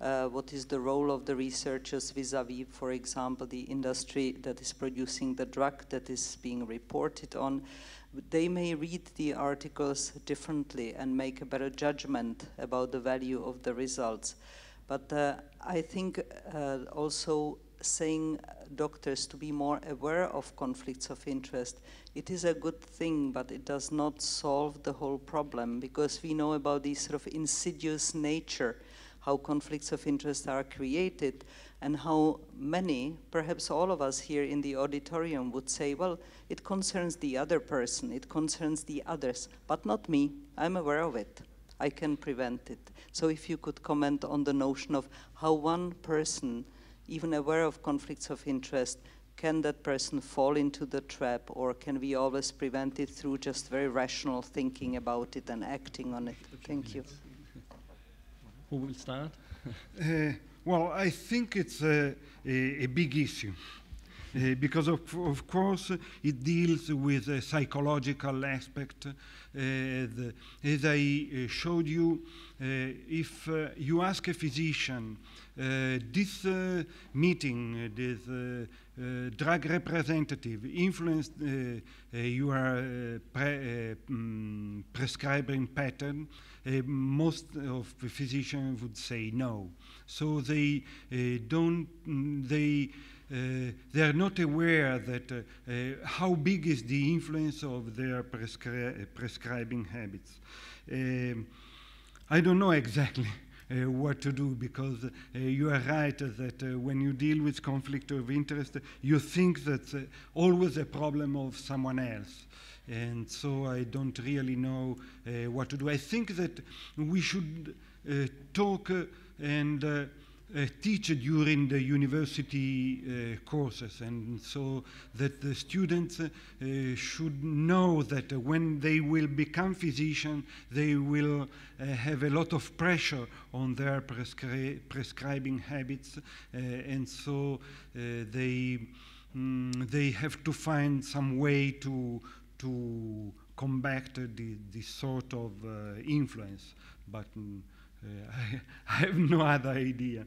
Speaker 7: uh, what is the role of the researchers vis-a-vis, -vis, for example, the industry that is producing the drug that is being reported on. They may read the articles differently and make a better judgment about the value of the results. But uh, I think uh, also saying doctors to be more aware of conflicts of interest, it is a good thing, but it does not solve the whole problem because we know about the sort of insidious nature, how conflicts of interest are created, and how many, perhaps all of us here in the auditorium would say, well, it concerns the other person, it concerns the others, but not me, I'm aware of it. I can prevent it. So if you could comment on the notion of how one person even aware of conflicts of interest, can that person fall into the trap or can we always prevent it through just very rational thinking about it and acting on it? Thank you.
Speaker 1: Who will start?
Speaker 3: uh, well, I think it's a, a, a big issue. Uh, because of, of course it deals with a psychological aspect. Uh, the, as I uh, showed you, uh, if uh, you ask a physician uh, this uh, meeting, uh, this drug representative influenced your pre um, prescribing pattern, most of the physicians would say no. So they don't, mm, they uh, they are not aware that uh, uh, how big is the influence of their prescri prescribing habits. Um, I don't know exactly uh, what to do because uh, you are right that uh, when you deal with conflict of interest, you think that's always a problem of someone else. And so I don't really know what to do. I think that we should talk and uh, teach during the university uh, courses. And so that the students uh, should know that when they will become physicians they will uh, have a lot of pressure on their prescri prescribing habits uh, and so uh, they mm, they have to find some way to to combat the, this sort of influence. But mm, I, have no other idea.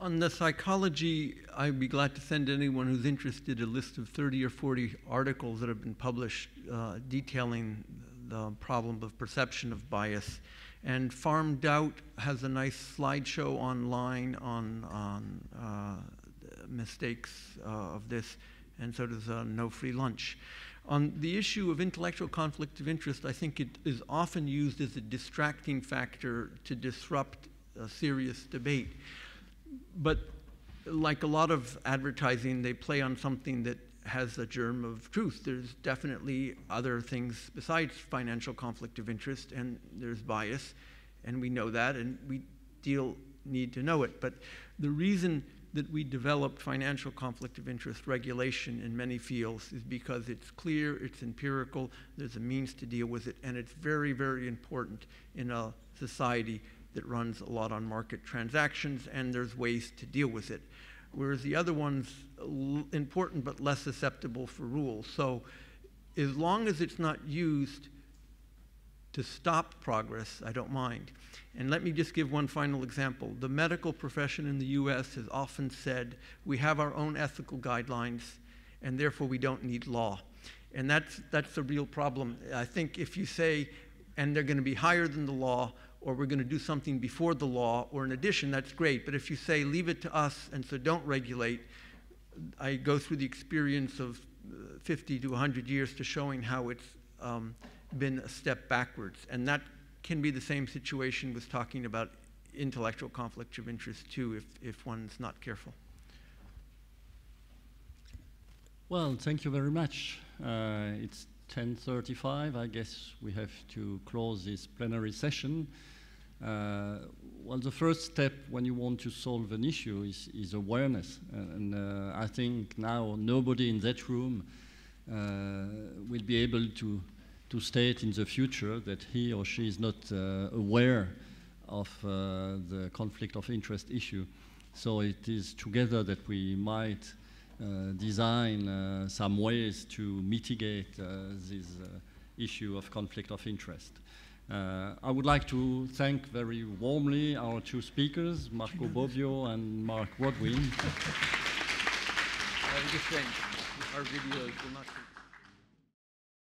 Speaker 2: On the psychology, I'd be glad to send anyone who's interested a list of 30 or 40 articles that have been published uh, detailing the problem of perception of bias. And PharmedOut has a nice slideshow online on, on uh, mistakes uh, of this, and so does uh, No Free Lunch. On the issue of intellectual conflict of interest, I think it is often used as a distracting factor to disrupt a serious debate. But like a lot of advertising, they play on something that has a germ of truth. There's definitely other things besides financial conflict of interest, and there's bias, and we know that, and we deal need to know it. But the reason that we developed financial conflict of interest regulation in many fields is because it's clear, it's empirical, there's a means to deal with it, and it's very, very important in a society that runs a lot on market transactions, and there's ways to deal with it. Whereas the other one's important but less susceptible for rules. So as long as it's not used to stop progress, I don't mind. And let me just give one final example. The medical profession in the US has often said we have our own ethical guidelines and therefore we don't need law. And that's, that's the real problem. I think if you say, and they're going to be higher than the law, or we're going to do something before the law, or in addition, that's great. But if you say, leave it to us, and so don't regulate, I go through the experience of uh, 50 to 100 years to showing how it's um, been a step backwards. And that can be the same situation with talking about intellectual conflict of interest, too, if, if one's not careful.
Speaker 1: Well, thank you very much. Uh, it's 10.35. I guess we have to close this plenary session. Uh, well, the first step when you want to solve an issue is, is awareness. And, uh, I think now nobody in that room uh, will be able to, to state in the future that he or she is not uh, aware of uh, the conflict of interest issue. So it is together that we might uh, design uh, some ways to mitigate uh, this issue of conflict of interest. I would like to thank very warmly our two speakers, Marco Bobbio and Marc Rodwin.